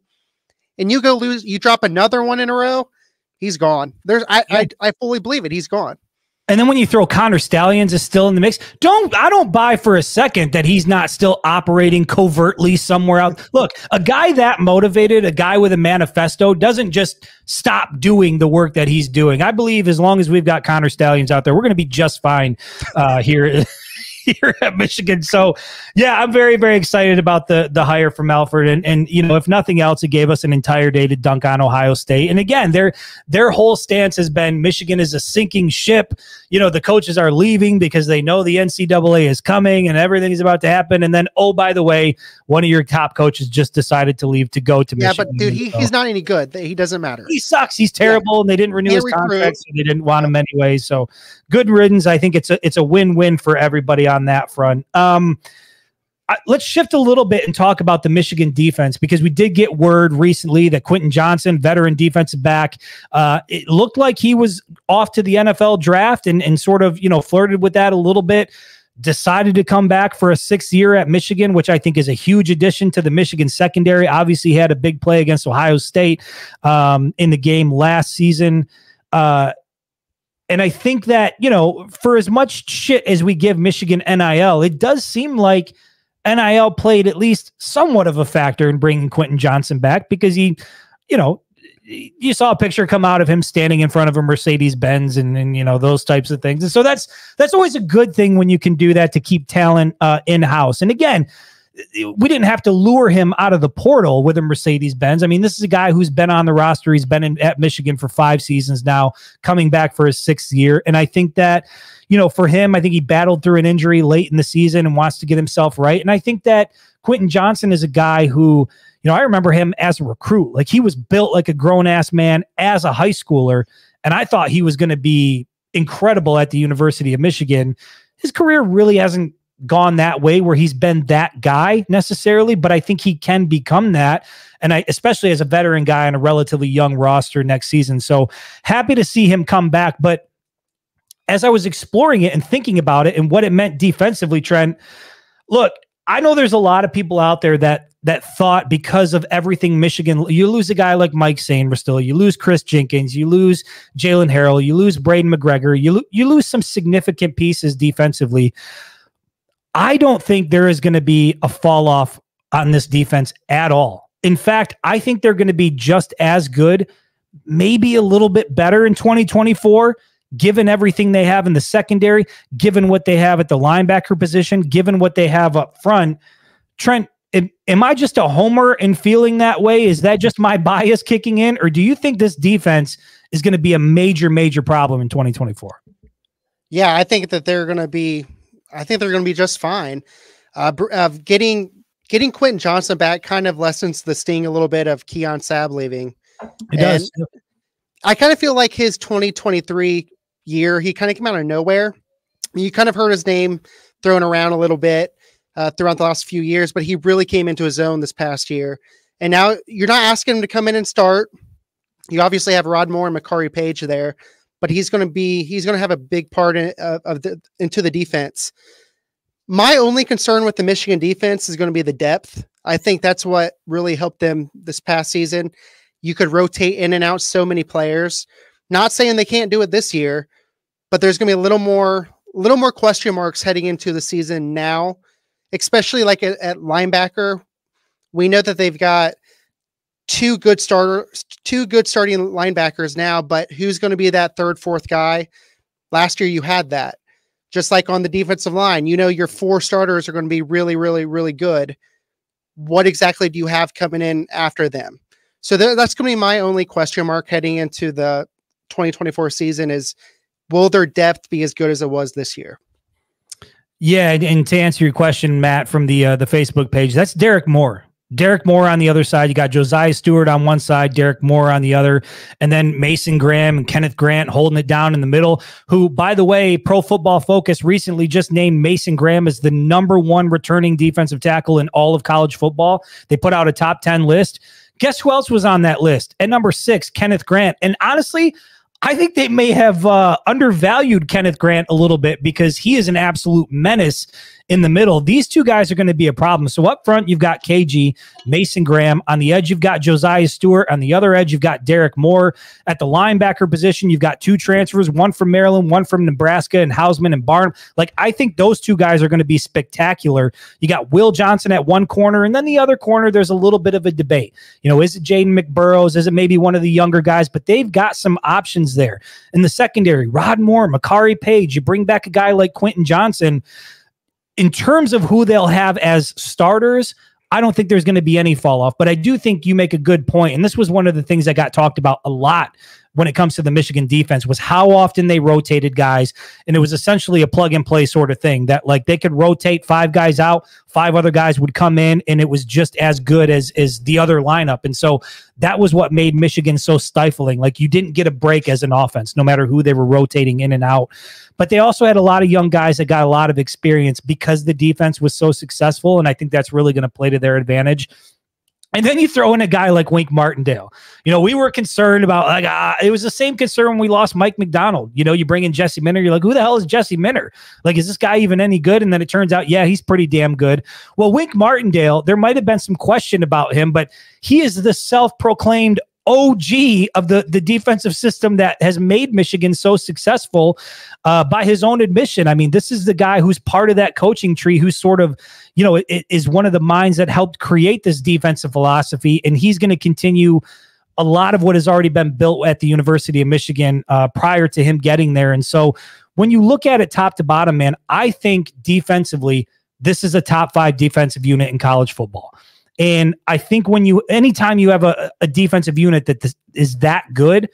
and you go lose, you drop another one in a row, he's gone. There's I I, I fully believe it. He's gone. And then when you throw Connor Stalions is still in the mix, don't I don't buy for a second that he's not still operating covertly somewhere out. Look, a guy that motivated, a guy with a manifesto doesn't just stop doing the work that he's doing. I believe as long as we've got Connor Stalions out there, we're going to be just fine uh, here. [LAUGHS] [LAUGHS] Here at Michigan, so yeah, I'm very, very excited about the the hire from Alford, and and you know, if nothing else, it gave us an entire day to dunk on Ohio State. And again, their their whole stance has been Michigan is a sinking ship you know, the coaches are leaving because they know the NCAA is coming and everything is about to happen. And then, oh, by the way, one of your top coaches just decided to leave to go to Yeah, Michigan. Yeah, but dude, he, So- he's not any good. He doesn't matter. he sucks. He's terrible, and they didn't renew Can't his contract, so they didn't want him anyway. So, good riddance. I think it's a it's a win win for everybody on that front. Um, let's shift a little bit and talk about the Michigan defense because we did get word recently that Quinten Johnson, veteran defensive back, uh, it looked like he was off to the NFL draft and and sort of you know flirted with that a little bit. Decided to come back for a sixth year at Michigan, which I think is a huge addition to the Michigan secondary. Obviously, had a big play against Ohio State um, in the game last season. Uh, and I think that, you know, for as much shit as we give Michigan NIL, it does seem like NIL played at least somewhat of a factor in bringing Quinten Johnson back because he, you know, you saw a picture come out of him standing in front of a Mercedes Benz and, and you know those types of things. And so that's that's always a good thing when you can do that to keep talent uh, in house. And again, we didn't have to lure him out of the portal with a Mercedes Benz. I mean, this is a guy who's been on the roster. He's been in, at Michigan for five seasons now, coming back for his sixth year. And I think that, you know, for him, I think he battled through an injury late in the season and wants to get himself right. And I think that Quinten Johnson is a guy who, you know, I remember him as a recruit. Like he was built like a grown ass man as a high schooler. And I thought he was going to be incredible at the University of Michigan. His career really hasn't gone that way where he's been that guy necessarily, but I think he can become that. And I, especially as a veteran guy on a relatively young roster next season. So happy to see him come back. But as I was exploring it and thinking about it and what it meant defensively, Trent, look, I know there's a lot of people out there that that thought because of everything Michigan, you lose a guy like Mike Sainristil, you lose Kris Jenkins, you lose Jaylen Harrell, you lose Braiden McGregor, you lo- you lose some significant pieces defensively. I don't think there is going to be a fall off on this defense at all. In fact, I think they're going to be just as good, maybe a little bit better in 2024 given everything they have in the secondary, given what they have at the linebacker position, given what they have up front. Trent, am, I just a homer in feeling that way? Is that just my bias kicking in? Or do you think this defense is going to be a major, major problem in 2024? Yeah, I think that they're going to be, I think they're going to be just fine. Uh, uh, getting getting Quinten Johnson back kind of lessens the sting a little bit of Keon Sabb leaving. It does. I kind of feel like his 2023 year, he kind of came out of nowhere. You kind of heard his name thrown around a little bit uh, throughout the last few years, but he really came into his own this past year. And now you're not asking him to come in and start. You obviously have Rod Moore and Makari Paige there, but he's going to be he's going to have a big part in, uh, of the into the defense. My only concern with the Michigan defense is going to be the depth. I think that's what really helped them this past season. You could rotate in and out so many players. Not saying they can't do it this year, but there's going to be a little more little more question marks heading into the season now especially like at, at linebacker. We know that they've got two good starters, two good starting linebackers now, but who's going to be that third, fourth guy? Last year you had that. Just like on the defensive line, you know your four starters are going to be really, really, really good. What exactly do you have coming in after them? So th- that's going to be my only question mark heading into the 2024 season is will their depth be as good as it was this year? Yeah, and, to answer your question, Matt, from the uh, the Facebook page, that's Derrick Moore. Derrick Moore on the other side. You got Josaiah Stewart on one side, Derrick Moore on the other, and then Mason Graham and Kenneth Grant holding it down in the middle. Who, by the way, Pro Football Focus recently just named Mason Graham as the number one returning defensive tackle in all of college football. They put out a top 10 list. Guess who else was on that list? At number six, Kenneth Grant. And honestly, I think they may have uh, undervalued Kenneth Grant a little bit because he is an absolute menace in the middle. These two guys are going to be a problem. So up front, you've got KG, Mason Graham. On the edge, you've got Josaiah Stewart. On the other edge, you've got Derrick Moore. At the linebacker position, you've got two transfers, one from Maryland, one from Nebraska, and Hausmann and Barham. Like, I think those two guys are going to be spectacular. You got Will Johnson at one corner, and then the other corner, there's a little bit of a debate. You know, is it Jaden McBurrows? Is it maybe one of the younger guys? But they've got some options there. In the secondary, Rod Moore, Makari Paige, you bring back a guy like Quinten Johnson in terms of who they'll have as starters, I don't think there's going to be any fall off, but I do think you make a good point. And this was one of the things that got talked about a lot when it comes to the Michigan defense was how often they rotated guys. And it was essentially a plug and play sort of thing that like they could rotate five guys out, five other guys would come in, and it was just as good as as the other lineup. And so that was what made Michigan so stifling. Like you didn't get a break as an offense, no matter who they were rotating in and out. But they also had a lot of young guys that got a lot of experience because the defense was so successful. And I think that's really going to play to their advantage. And then you throw in a guy like Wink Martindale. You know, we were concerned about like uh, it was the same concern when we lost Mike Macdonald. You know, you bring in Jesse Minter, you're like, who the hell is Jesse Minter? Like, is this guy even any good? And then it turns out, yeah, he's pretty damn good. Well, Wink Martindale, there might have been some question about him, but he is the self-proclaimed OG of the the defensive system that has made Michigan so successful uh, by his own admission. I mean, this is the guy who's part of that coaching tree, who's sort of, you know, is one of the minds that helped create this defensive philosophy, and he's going to continue a lot of what has already been built at the University of Michigan uh, prior to him getting there. And so, when you look at it top to bottom, man, I think defensively, this is a top five defensive unit in college football. And I think when you, anytime you have a, a defensive unit that is that good,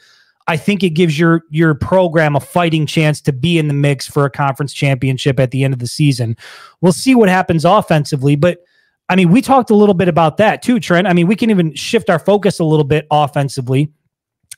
I think it gives your your program a fighting chance to be in the mix for a conference championship at the end of the season. We'll see what happens offensively, but I mean, we talked a little bit about that too, Trent. I mean, we can even shift our focus a little bit offensively.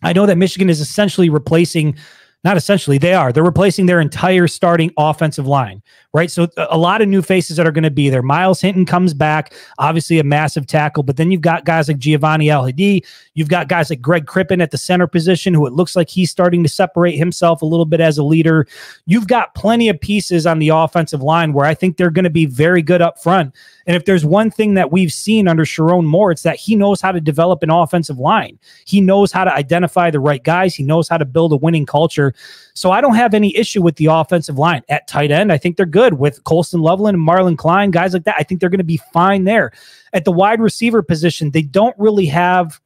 I know that Michigan is essentially replacing not essentially they are they're replacing their entire starting offensive line right so a lot of new faces that are going to be there myles hinton comes back obviously a massive tackle but then you've got guys like giovanni el-hadi you've got guys like greg crippen at the center position who it looks like he's starting to separate himself a little bit as a leader you've got plenty of pieces on the offensive line where i think they're going to be very good up front and if there's one thing that we've seen under Sherrone Moore, it's that he knows how to develop an offensive line. He knows how to identify the right guys. He knows how to build a winning culture. So I don't have any issue with the offensive line at tight end. I think they're good with Colston Loveland and Marlon Klein, guys like that. I think they're going to be fine there. At the wide receiver position, they don't really have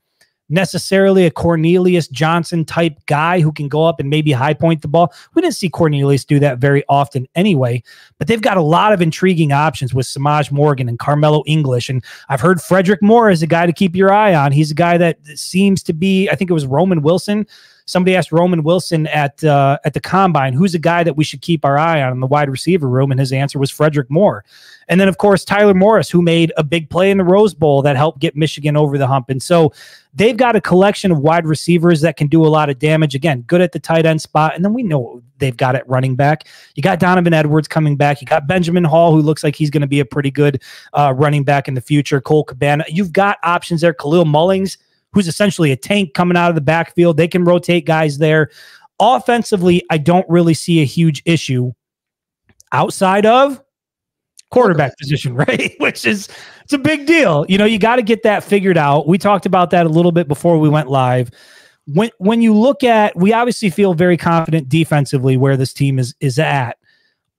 necessarily a Cornelius Johnson type guy who can go up and maybe high point the ball. We didn't see Cornelius do that very often anyway, but they've got a lot of intriguing options with Semaj Morgan and Carmelo English. And I've heard Fredrick Moore is a guy to keep your eye on. He's a guy that seems to be, I think it was Roman Wilson somebody asked Roman Wilson at uh, at the combine, who's a guy that we should keep our eye on in the wide receiver room, and his answer was Fredrick Moore. And then of course Tyler Morris, who made a big play in the Rose Bowl that helped get Michigan over the hump. And so they've got a collection of wide receivers that can do a lot of damage. Again, good at the tight end spot, and then we know they've got at running back. You got Donovan Edwards coming back. You got Benjamin Hall, who looks like he's going to be a pretty good uh, running back in the future. Cole Cabana. You've got options there. Kalel Mullings who's essentially a tank coming out of the backfield. They can rotate guys there. Offensively, I don't really see a huge issue outside of quarterback position, [LAUGHS] right? Which is it's a big deal. You know, you got to get that figured out. We talked about that a little bit before we went live. When when you look at, we obviously feel very confident defensively where this team is is at.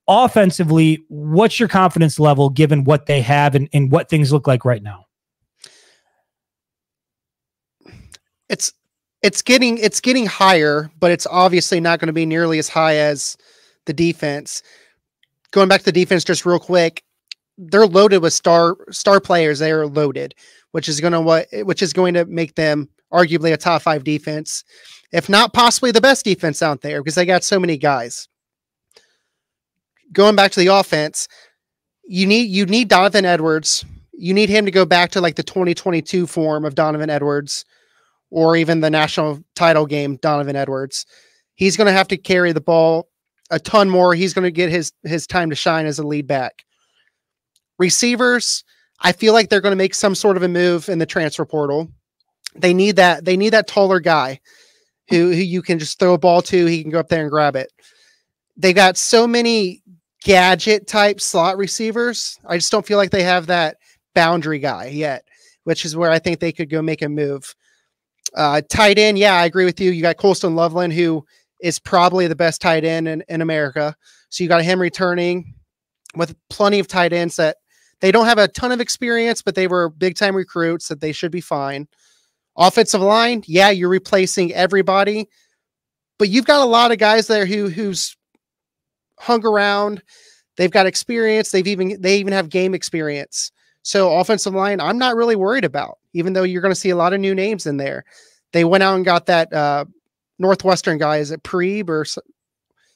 Offensively, what's your confidence level given what they have and, and what things look like right now? It's it's getting it's getting higher, but it's obviously not going to be nearly as high as the defense. Going back to the defense just real quick, they're loaded with star star players. They are loaded, which is going to what which is going to make them arguably a top 5 defense, if not possibly the best defense out there because they got so many guys. Going back to the offense, you need you need Donovan Edwards. You need him to go back to like the 2022 form of Donovan Edwards or even the national title game, Donovan Edwards. He's going to have to carry the ball a ton more. He's going to get his his time to shine as a lead back. Receivers, I feel like they're going to make some sort of a move in the transfer portal. They need that. They need that taller guy who who you can just throw a ball to. He can go up there and grab it. They got so many gadget type slot receivers. I just don't feel like they have that boundary guy yet, which is where I think they could go make a move. Uh, tight end, yeah, I agree with you. You got Colston Loveland, who is probably the best tight end in, in America. So you got him returning with plenty of tight ends that they don't have a ton of experience, but they were big time recruits that they should be fine. Offensive line, yeah, you're replacing everybody, but you've got a lot of guys there who who's hung around. They've got experience. They've even they even have game experience. So offensive line, I'm not really worried about, even though you're going to see a lot of new names in there. They went out and got that uh, Northwestern guy. Is it Preeb or?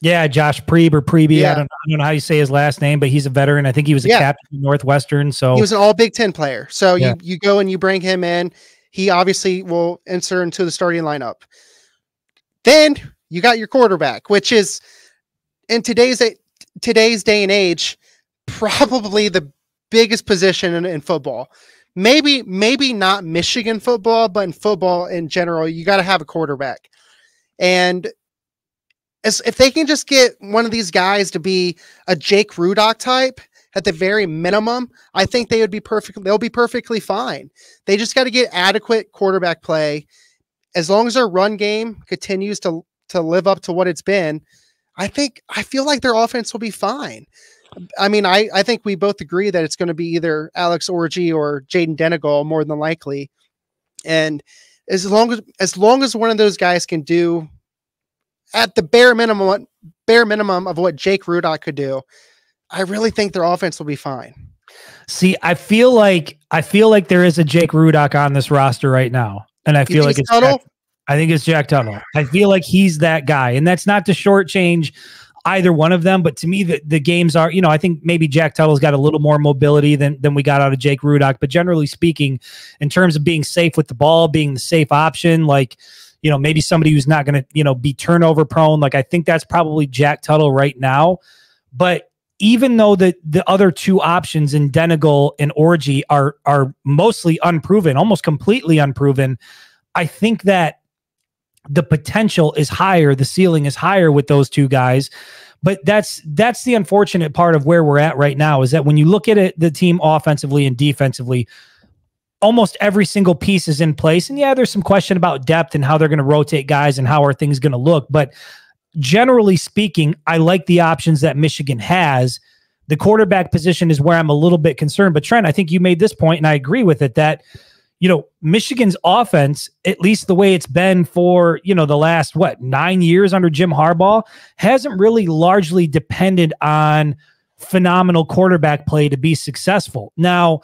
Yeah, Josh Preeb or Preeby. Yeah. I, don't, I don't know how you say his last name, but he's a veteran. I think he was a yeah. captain of Northwestern. So he was an All Big Ten player. So yeah. you you go and you bring him in. He obviously will insert into the starting lineup. Then you got your quarterback, which is in today's today's day and age, probably the biggest position in, in football. Maybe, maybe not Michigan football, but in football in general, you got to have a quarterback. And as if they can just get one of these guys to be a Jake Rudock type at the very minimum, I think they would be perfect. They'll be perfectly fine. They just got to get adequate quarterback play. As long as their run game continues to to live up to what it's been, I think I feel like their offense will be fine. I mean, I, I think we both agree that it's going to be either Alex Orji or Jaden Denegal more than likely. And as long as as long as one of those guys can do at the bare minimum bare minimum of what Jake Rudock could do, I really think their offense will be fine. See, I feel like I feel like there is a Jake Rudock on this roster right now, and I feel like it's Jack, I think it's Jack Tuttle. I feel like he's that guy, and that's not to shortchange either one of them. But to me, the, the games are, you know, I think maybe Jack Tuttle's got a little more mobility than, than we got out of Jake Rudock. But generally speaking, in terms of being safe with the ball, being the safe option, like, you know, maybe somebody who's not going to, you know, be turnover prone. Like I think that's probably Jack Tuttle right now. But even though the the other two options in Denegal and Orji are are mostly unproven, almost completely unproven, I think that the potential is higher, the ceiling is higher with those two guys. But that's that's the unfortunate part of where we're at right now is that when you look at it, the team offensively and defensively, almost every single piece is in place. And yeah, there's some question about depth and how they're going to rotate guys and how are things going to look. But generally speaking, I like the options that Michigan has. The quarterback position is where I'm a little bit concerned. But Trent, I think you made this point, and I agree with it that you know, Michigan's offense, at least the way it's been for, you know, the last what, nine years under Jim Harbaugh, hasn't really largely depended on phenomenal quarterback play to be successful. Now,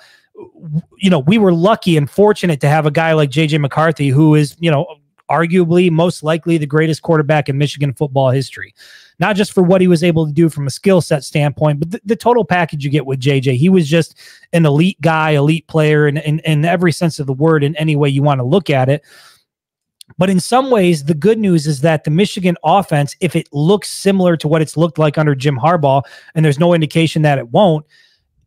you know, we were lucky and fortunate to have a guy like JJ McCarthy, who is, you know, arguably most likely the greatest quarterback in Michigan football history not just for what he was able to do from a skill set standpoint, but the, the, total package you get with JJ. He was just an elite guy, elite player, in, in, in every sense of the word, in any way you want to look at it. But in some ways, the good news is that the Michigan offense, if it looks similar to what it's looked like under Jim Harbaugh, and there's no indication that it won't,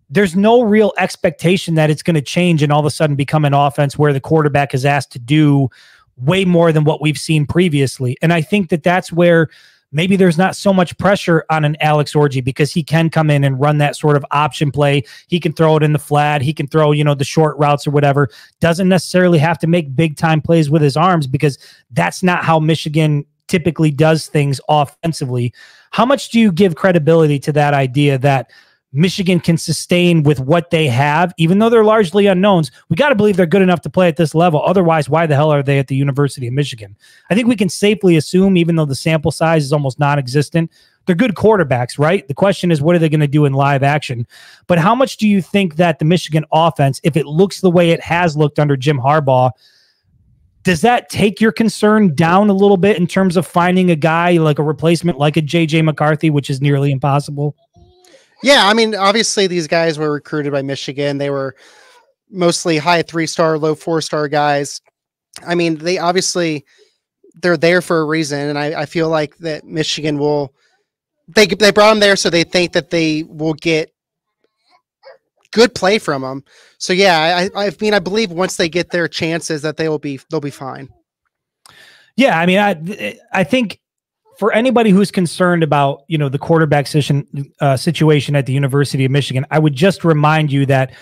there's no real expectation that it's going to change and all of a sudden become an offense where the quarterback is asked to do way more than what we've seen previously. And I think that that's where maybe there's not so much pressure on an Alex Orji because he can come in and run that sort of option play. He can throw it in the flat. He can throw, you know, the short routes or whatever. Doesn't necessarily have to make big time plays with his arms because that's not how Michigan typically does things offensively. How much do you give credibility to that idea that Michigan can sustain with what they have, even though they're largely unknowns. We got to believe they're good enough to play at this level. Otherwise, why the hell are they at the University of Michigan? I think we can safely assume, even though the sample size is almost non existent, they're good quarterbacks, right? The question is, what are they going to do in live action? But how much do you think that the Michigan offense, if it looks the way it has looked under Jim Harbaugh, does that take your concern down a little bit in terms of finding a guy like a replacement like a JJ McCarthy, which is nearly impossible? Yeah, I mean, obviously these guys were recruited by Michigan. They were mostly high three star, low four star guys. I mean, they obviously they're there for a reason, and I, I feel like that Michigan will they they brought them there so they think that they will get good play from them. So yeah, I I mean I believe once they get their chances that they will be they'll be fine. Yeah, I mean I I think for anybody who's concerned about you know the quarterback situation uh, situation at the University of Michigan, I would just remind you that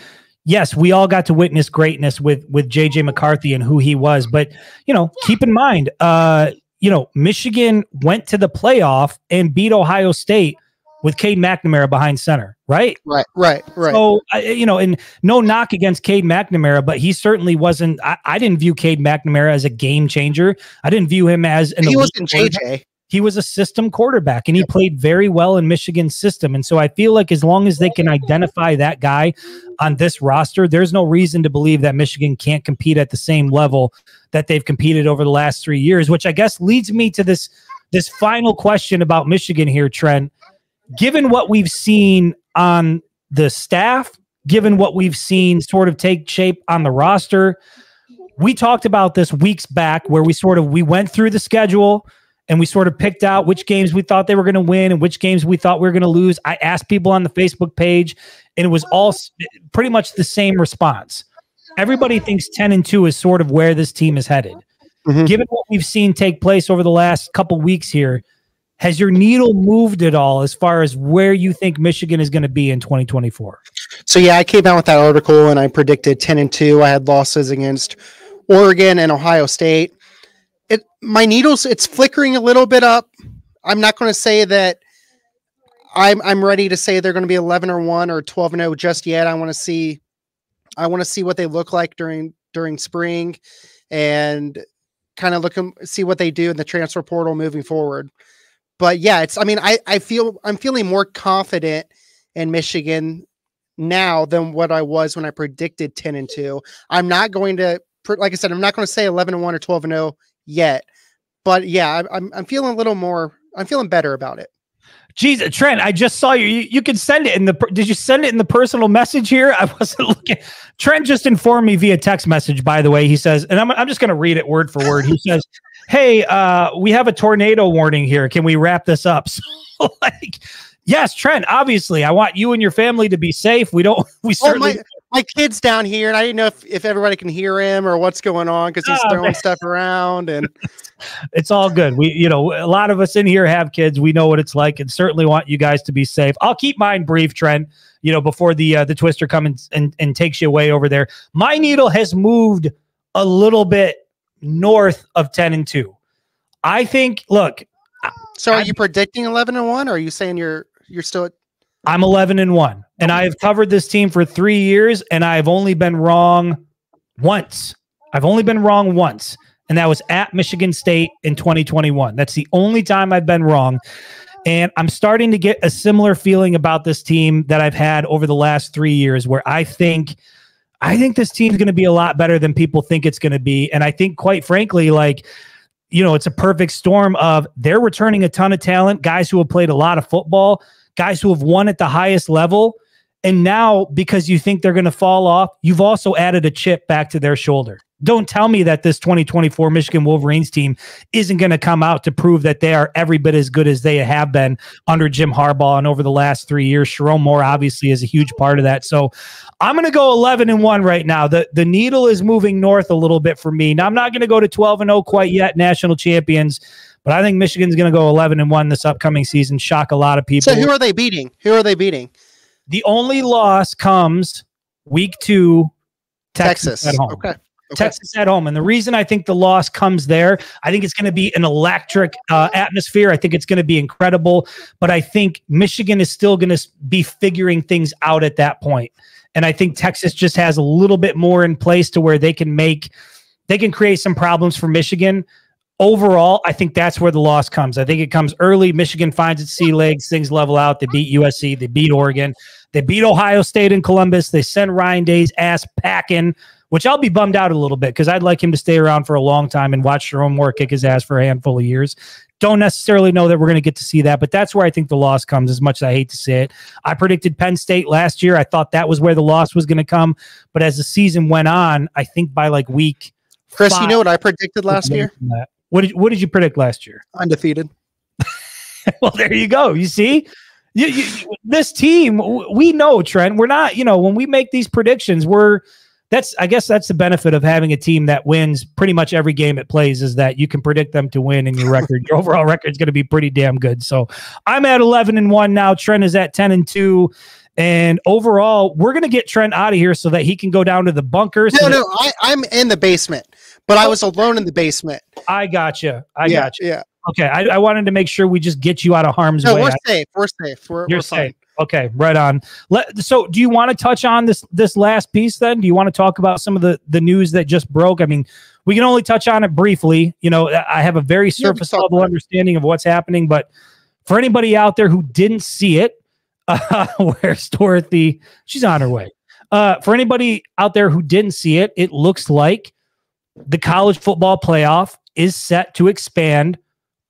yes, we all got to witness greatness with with JJ McCarthy and who he was, but you know keep in mind, uh, you know Michigan went to the playoff and beat Ohio State with Cade McNamara behind center, right? Right, right, right. So, you know, and no knock against Cade McNamara, but he certainly wasn't. I, I, didn't view Cade McNamara as a game changer. I didn't view him as an. He wasn't JJ he was a system quarterback and he played very well in Michigan's system. And so I feel like as long as they can identify that guy on this roster, there's no reason to believe that Michigan can't compete at the same level that they've competed over the last three years, which I guess leads me to this this final question about Michigan here, Trent. Given what we've seen on the staff, given what we've seen sort of take shape on the roster, we talked about this weeks back where we sort of we went through the schedule and we sort of picked out which games we thought they were going to win and which games we thought we were going to lose. I asked people on the Facebook page, and it was all pretty much the same response. Everybody thinks 10 and 2 is sort of where this team is headed. Mm-hmm. Given what we've seen take place over the last couple weeks here, has your needle moved at all as far as where you think Michigan is going to be in 2024? So yeah, I came out with that article and I predicted 10 and 2. I had losses against Oregon and Ohio State it my needles it's flickering a little bit up. I'm not going to say that I'm I'm ready to say they're going to be 11 or 1 or 12 and 0 just yet. I want to see I want to see what they look like during during spring and kind of look and see what they do in the transfer portal moving forward. But yeah, it's I mean I I feel I'm feeling more confident in Michigan now than what I was when I predicted 10 and 2. I'm not going to like I said I'm not going to say 11 and 1 or 12 and 0 yet. But yeah, I'm I'm feeling a little more. I'm feeling better about it. Jesus, Trent, I just saw you. you. You can send it in the. Did you send it in the personal message here? [LAUGHS] I wasn't looking. Trent just informed me via text message. By the way, he says, and I'm I'm just going to read it word for word. He [LAUGHS] says, hey, uh, we have a tornado warning here. Can we wrap this up? [LAUGHS] So, like, yes, Trent, obviously, I want you and your family to be safe. We don't, we Oh, certainly, my, my kid's down here, and I didn't know if, if everybody can hear him or what's going on because he's Oh, throwing man. stuff around. And it's all good. We, you know, a lot of us in here have kids. We know what it's like and certainly want you guys to be safe. I'll keep mine brief, Trent, you know, before the, uh, the twister comes and, and takes you away over there. My needle has moved a little bit north of 10 and 2. I think, look, so, are I'm- you predicting eleven and one? Or are you saying you're you're still at I'm 11 and 1 and I have covered this team for 3 years and I've only been wrong once. I've only been wrong once and that was at Michigan State in 2021. That's the only time I've been wrong. And I'm starting to get a similar feeling about this team that I've had over the last 3 years where I think I think this team's going to be a lot better than people think it's going to be and I think quite frankly like you know, it's a perfect storm of they're returning a ton of talent, guys who have played a lot of football, guys who have won at the highest level. And now, because you think they're going to fall off, you've also added a chip back to their shoulder. Don't tell me that this 2024 Michigan Wolverines team isn't going to come out to prove that they are every bit as good as they have been under Jim Harbaugh and over the last three years. Sherrone Moore obviously is a huge part of that. So I'm going to go 11 and 1 right now. The the needle is moving north a little bit for me. Now I'm not going to go to 12 and 0 quite yet, national champions, but I think Michigan's going to go 11 and 1 this upcoming season, shock a lot of people. so who are they beating? Who are they beating? The only loss comes week 2 Texas, Texas. at home. Okay. Okay. Texas at home. And the reason I think the loss comes there, I think it's going to be an electric uh, atmosphere. I think it's going to be incredible. But I think Michigan is still going to be figuring things out at that point. And I think Texas just has a little bit more in place to where they can make, they can create some problems for Michigan. Overall, I think that's where the loss comes. I think it comes early. Michigan finds its sea legs, things level out. They beat USC, they beat Oregon, they beat Ohio State in Columbus. They send Ryan Day's ass packing which I'll be bummed out a little bit because I'd like him to stay around for a long time and watch Sherrone Moore kick his ass for a handful of years. Don't necessarily know that we're going to get to see that, but that's where I think the loss comes, as much as I hate to say it. I predicted Penn State last year. I thought that was where the loss was going to come. But as the season went on, I think by like week. Chris, you know what I predicted last year? What did, what did you predict last year? Undefeated. [LAUGHS] well, there you go. You see, you, you, this team, we know Trent. We're not, you know, when we make these predictions, we're that's I guess that's the benefit of having a team that wins pretty much every game it plays is that you can predict them to win, and your record, your overall record is going to be pretty damn good. So I'm at 11 and one now. Trent is at 10 and two. And overall, we're going to get Trent out of here so that he can go down to the bunker. so No, that- no, I, I'm in the basement, but I oh. was alone in the basement. I got you. I yeah, got you. Yeah. Okay, I, I wanted to make sure we just get you out of harm's No, way. we're safe. We're safe. We're, You're we're safe. fine. Okay, right on. Let, so, do you want to touch on this this last piece? Then, do you want to talk about some of the the news that just broke? I mean, we can only touch on it briefly. You know, I have a very surface talk level understanding of what's happening, but for anybody out there who didn't see it, uh, [LAUGHS] where's Dorothy? She's on her way. Uh, for anybody out there who didn't see it, it looks like the college football playoff is set to expand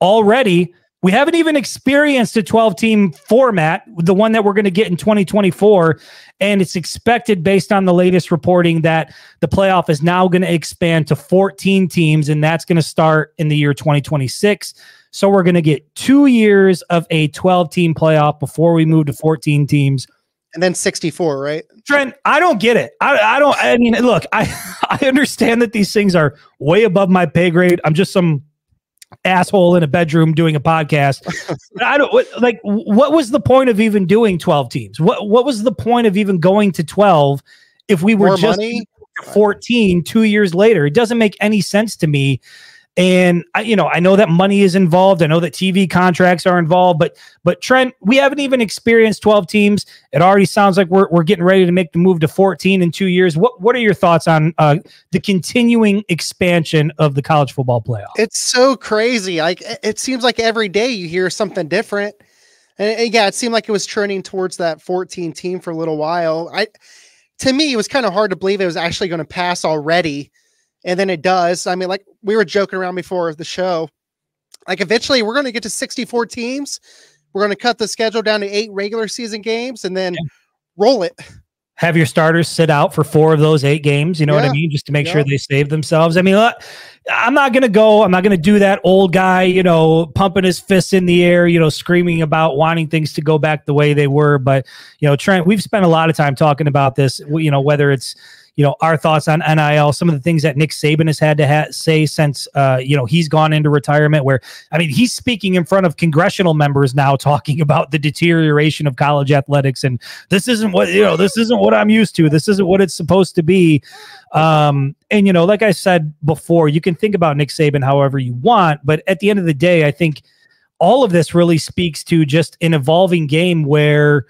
already. We haven't even experienced a 12 team format, the one that we're going to get in 2024. And it's expected, based on the latest reporting, that the playoff is now going to expand to 14 teams, and that's going to start in the year 2026. So we're going to get two years of a 12 team playoff before we move to 14 teams. And then 64, right? Trent, I don't get it. I, I don't. I mean, look, I [LAUGHS] I understand that these things are way above my pay grade. I'm just some asshole in a bedroom doing a podcast. [LAUGHS] I don't like. What was the point of even doing 12 teams? What What was the point of even going to 12 if we were More just money. 14 two years later? It doesn't make any sense to me. And I, you know, I know that money is involved. I know that TV contracts are involved, but but Trent, we haven't even experienced 12 teams. It already sounds like we're, we're getting ready to make the move to 14 in two years. What what are your thoughts on uh, the continuing expansion of the college football playoff? It's so crazy. Like it- seems like every day you hear something different. And and yeah, it seemed like it was trending towards that 14 team for a little while. I to me, it was kind of hard to believe it was actually going to pass already. And then it does. I mean, like we were joking around before the show. Like eventually we're going to get to 64 teams. We're going to cut the schedule down to eight regular season games and then roll it. Have your starters sit out for four of those eight games. You know what I mean, just to make sure they save themselves. I mean, look, I'm not going to go. I'm not going to do that old guy, you know, pumping his fists in the air, you know, screaming about wanting things to go back the way they were. But, you know, Trent, we've spent a lot of time talking about this, you know, whether it's, you know, our thoughts on NIL, some of the things that Nick Saban has had to ha- say since, uh, you know, he's gone into retirement. Where, I mean, he's speaking in front of congressional members now, [LAUGHS] talking about the deterioration of college athletics, and this isn't what you know, this isn't what I'm used to. This isn't what it's supposed to be. Um, and you know, like I said before, you can think about Nick Saban however you want, but at the end of the day, I think all of this really speaks to just an evolving game where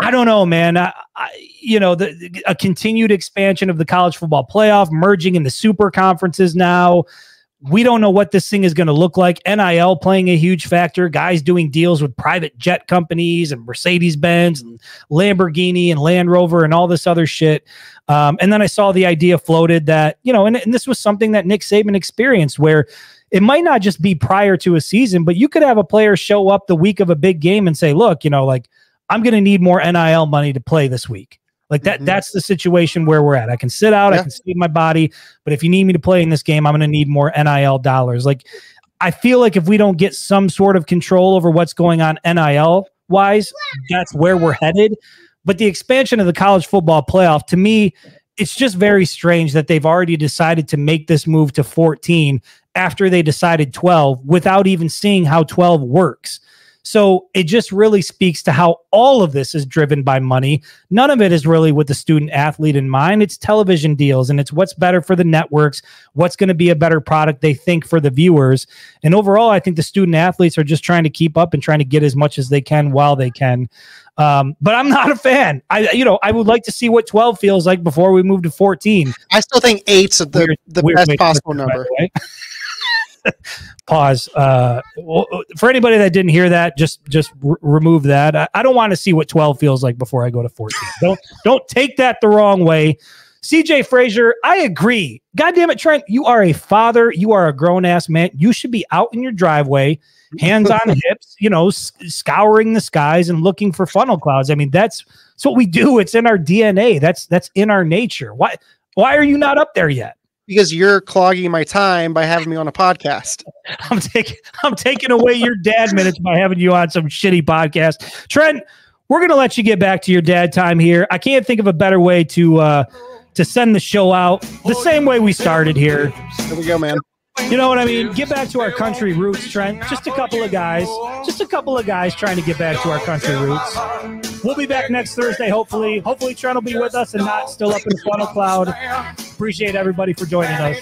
I don't know, man. I, I, you know, the, a continued expansion of the college football playoff, merging in the super conferences now. We don't know what this thing is going to look like. NIL playing a huge factor. Guys doing deals with private jet companies and Mercedes Benz and Lamborghini and Land Rover and all this other shit. Um, and then I saw the idea floated that, you know, and, and this was something that Nick Saban experienced where it might not just be prior to a season, but you could have a player show up the week of a big game and say, look, you know, like, I'm going to need more NIL money to play this week. Like that, mm-hmm. that's the situation where we're at. I can sit out, yeah. I can save my body, but if you need me to play in this game, I'm going to need more NIL dollars. Like, I feel like if we don't get some sort of control over what's going on NIL wise, that's where we're headed. But the expansion of the college football playoff, to me, it's just very strange that they've already decided to make this move to 14 after they decided 12 without even seeing how 12 works. So it just really speaks to how all of this is driven by money. None of it is really with the student athlete in mind. It's television deals and it's what's better for the networks, what's going to be a better product they think for the viewers. And overall, I think the student athletes are just trying to keep up and trying to get as much as they can while they can. Um, but I'm not a fan. I, you know, I would like to see what 12 feels like before we move to 14. I still think eight's the, weird, the weird best possible number. [LAUGHS] [LAUGHS] pause. Uh, for anybody that didn't hear that, just just r- remove that. I, I don't want to see what 12 feels like before I go to 14. [LAUGHS] don't don't take that the wrong way. CJ Frazier, I agree. God damn it, Trent, you are a father. You are a grown ass man. You should be out in your driveway, hands on [LAUGHS] hips, you know, scouring the skies and looking for funnel clouds. I mean, that's that's what we do. It's in our DNA. That's that's in our nature. Why why are you not up there yet? Because you're clogging my time by having me on a podcast. [LAUGHS] I'm taking I'm taking away your dad minutes by having you on some shitty podcast. Trent, we're gonna let you get back to your dad time here. I can't think of a better way to uh to send the show out the same way we started here. Here we go, man. You know what I mean? Get back to our country roots, Trent. Just a couple of guys, just a couple of guys trying to get back to our country roots. We'll be back next Thursday, hopefully. Hopefully, Trent will be with us and not still up in the funnel cloud. Appreciate everybody for joining us.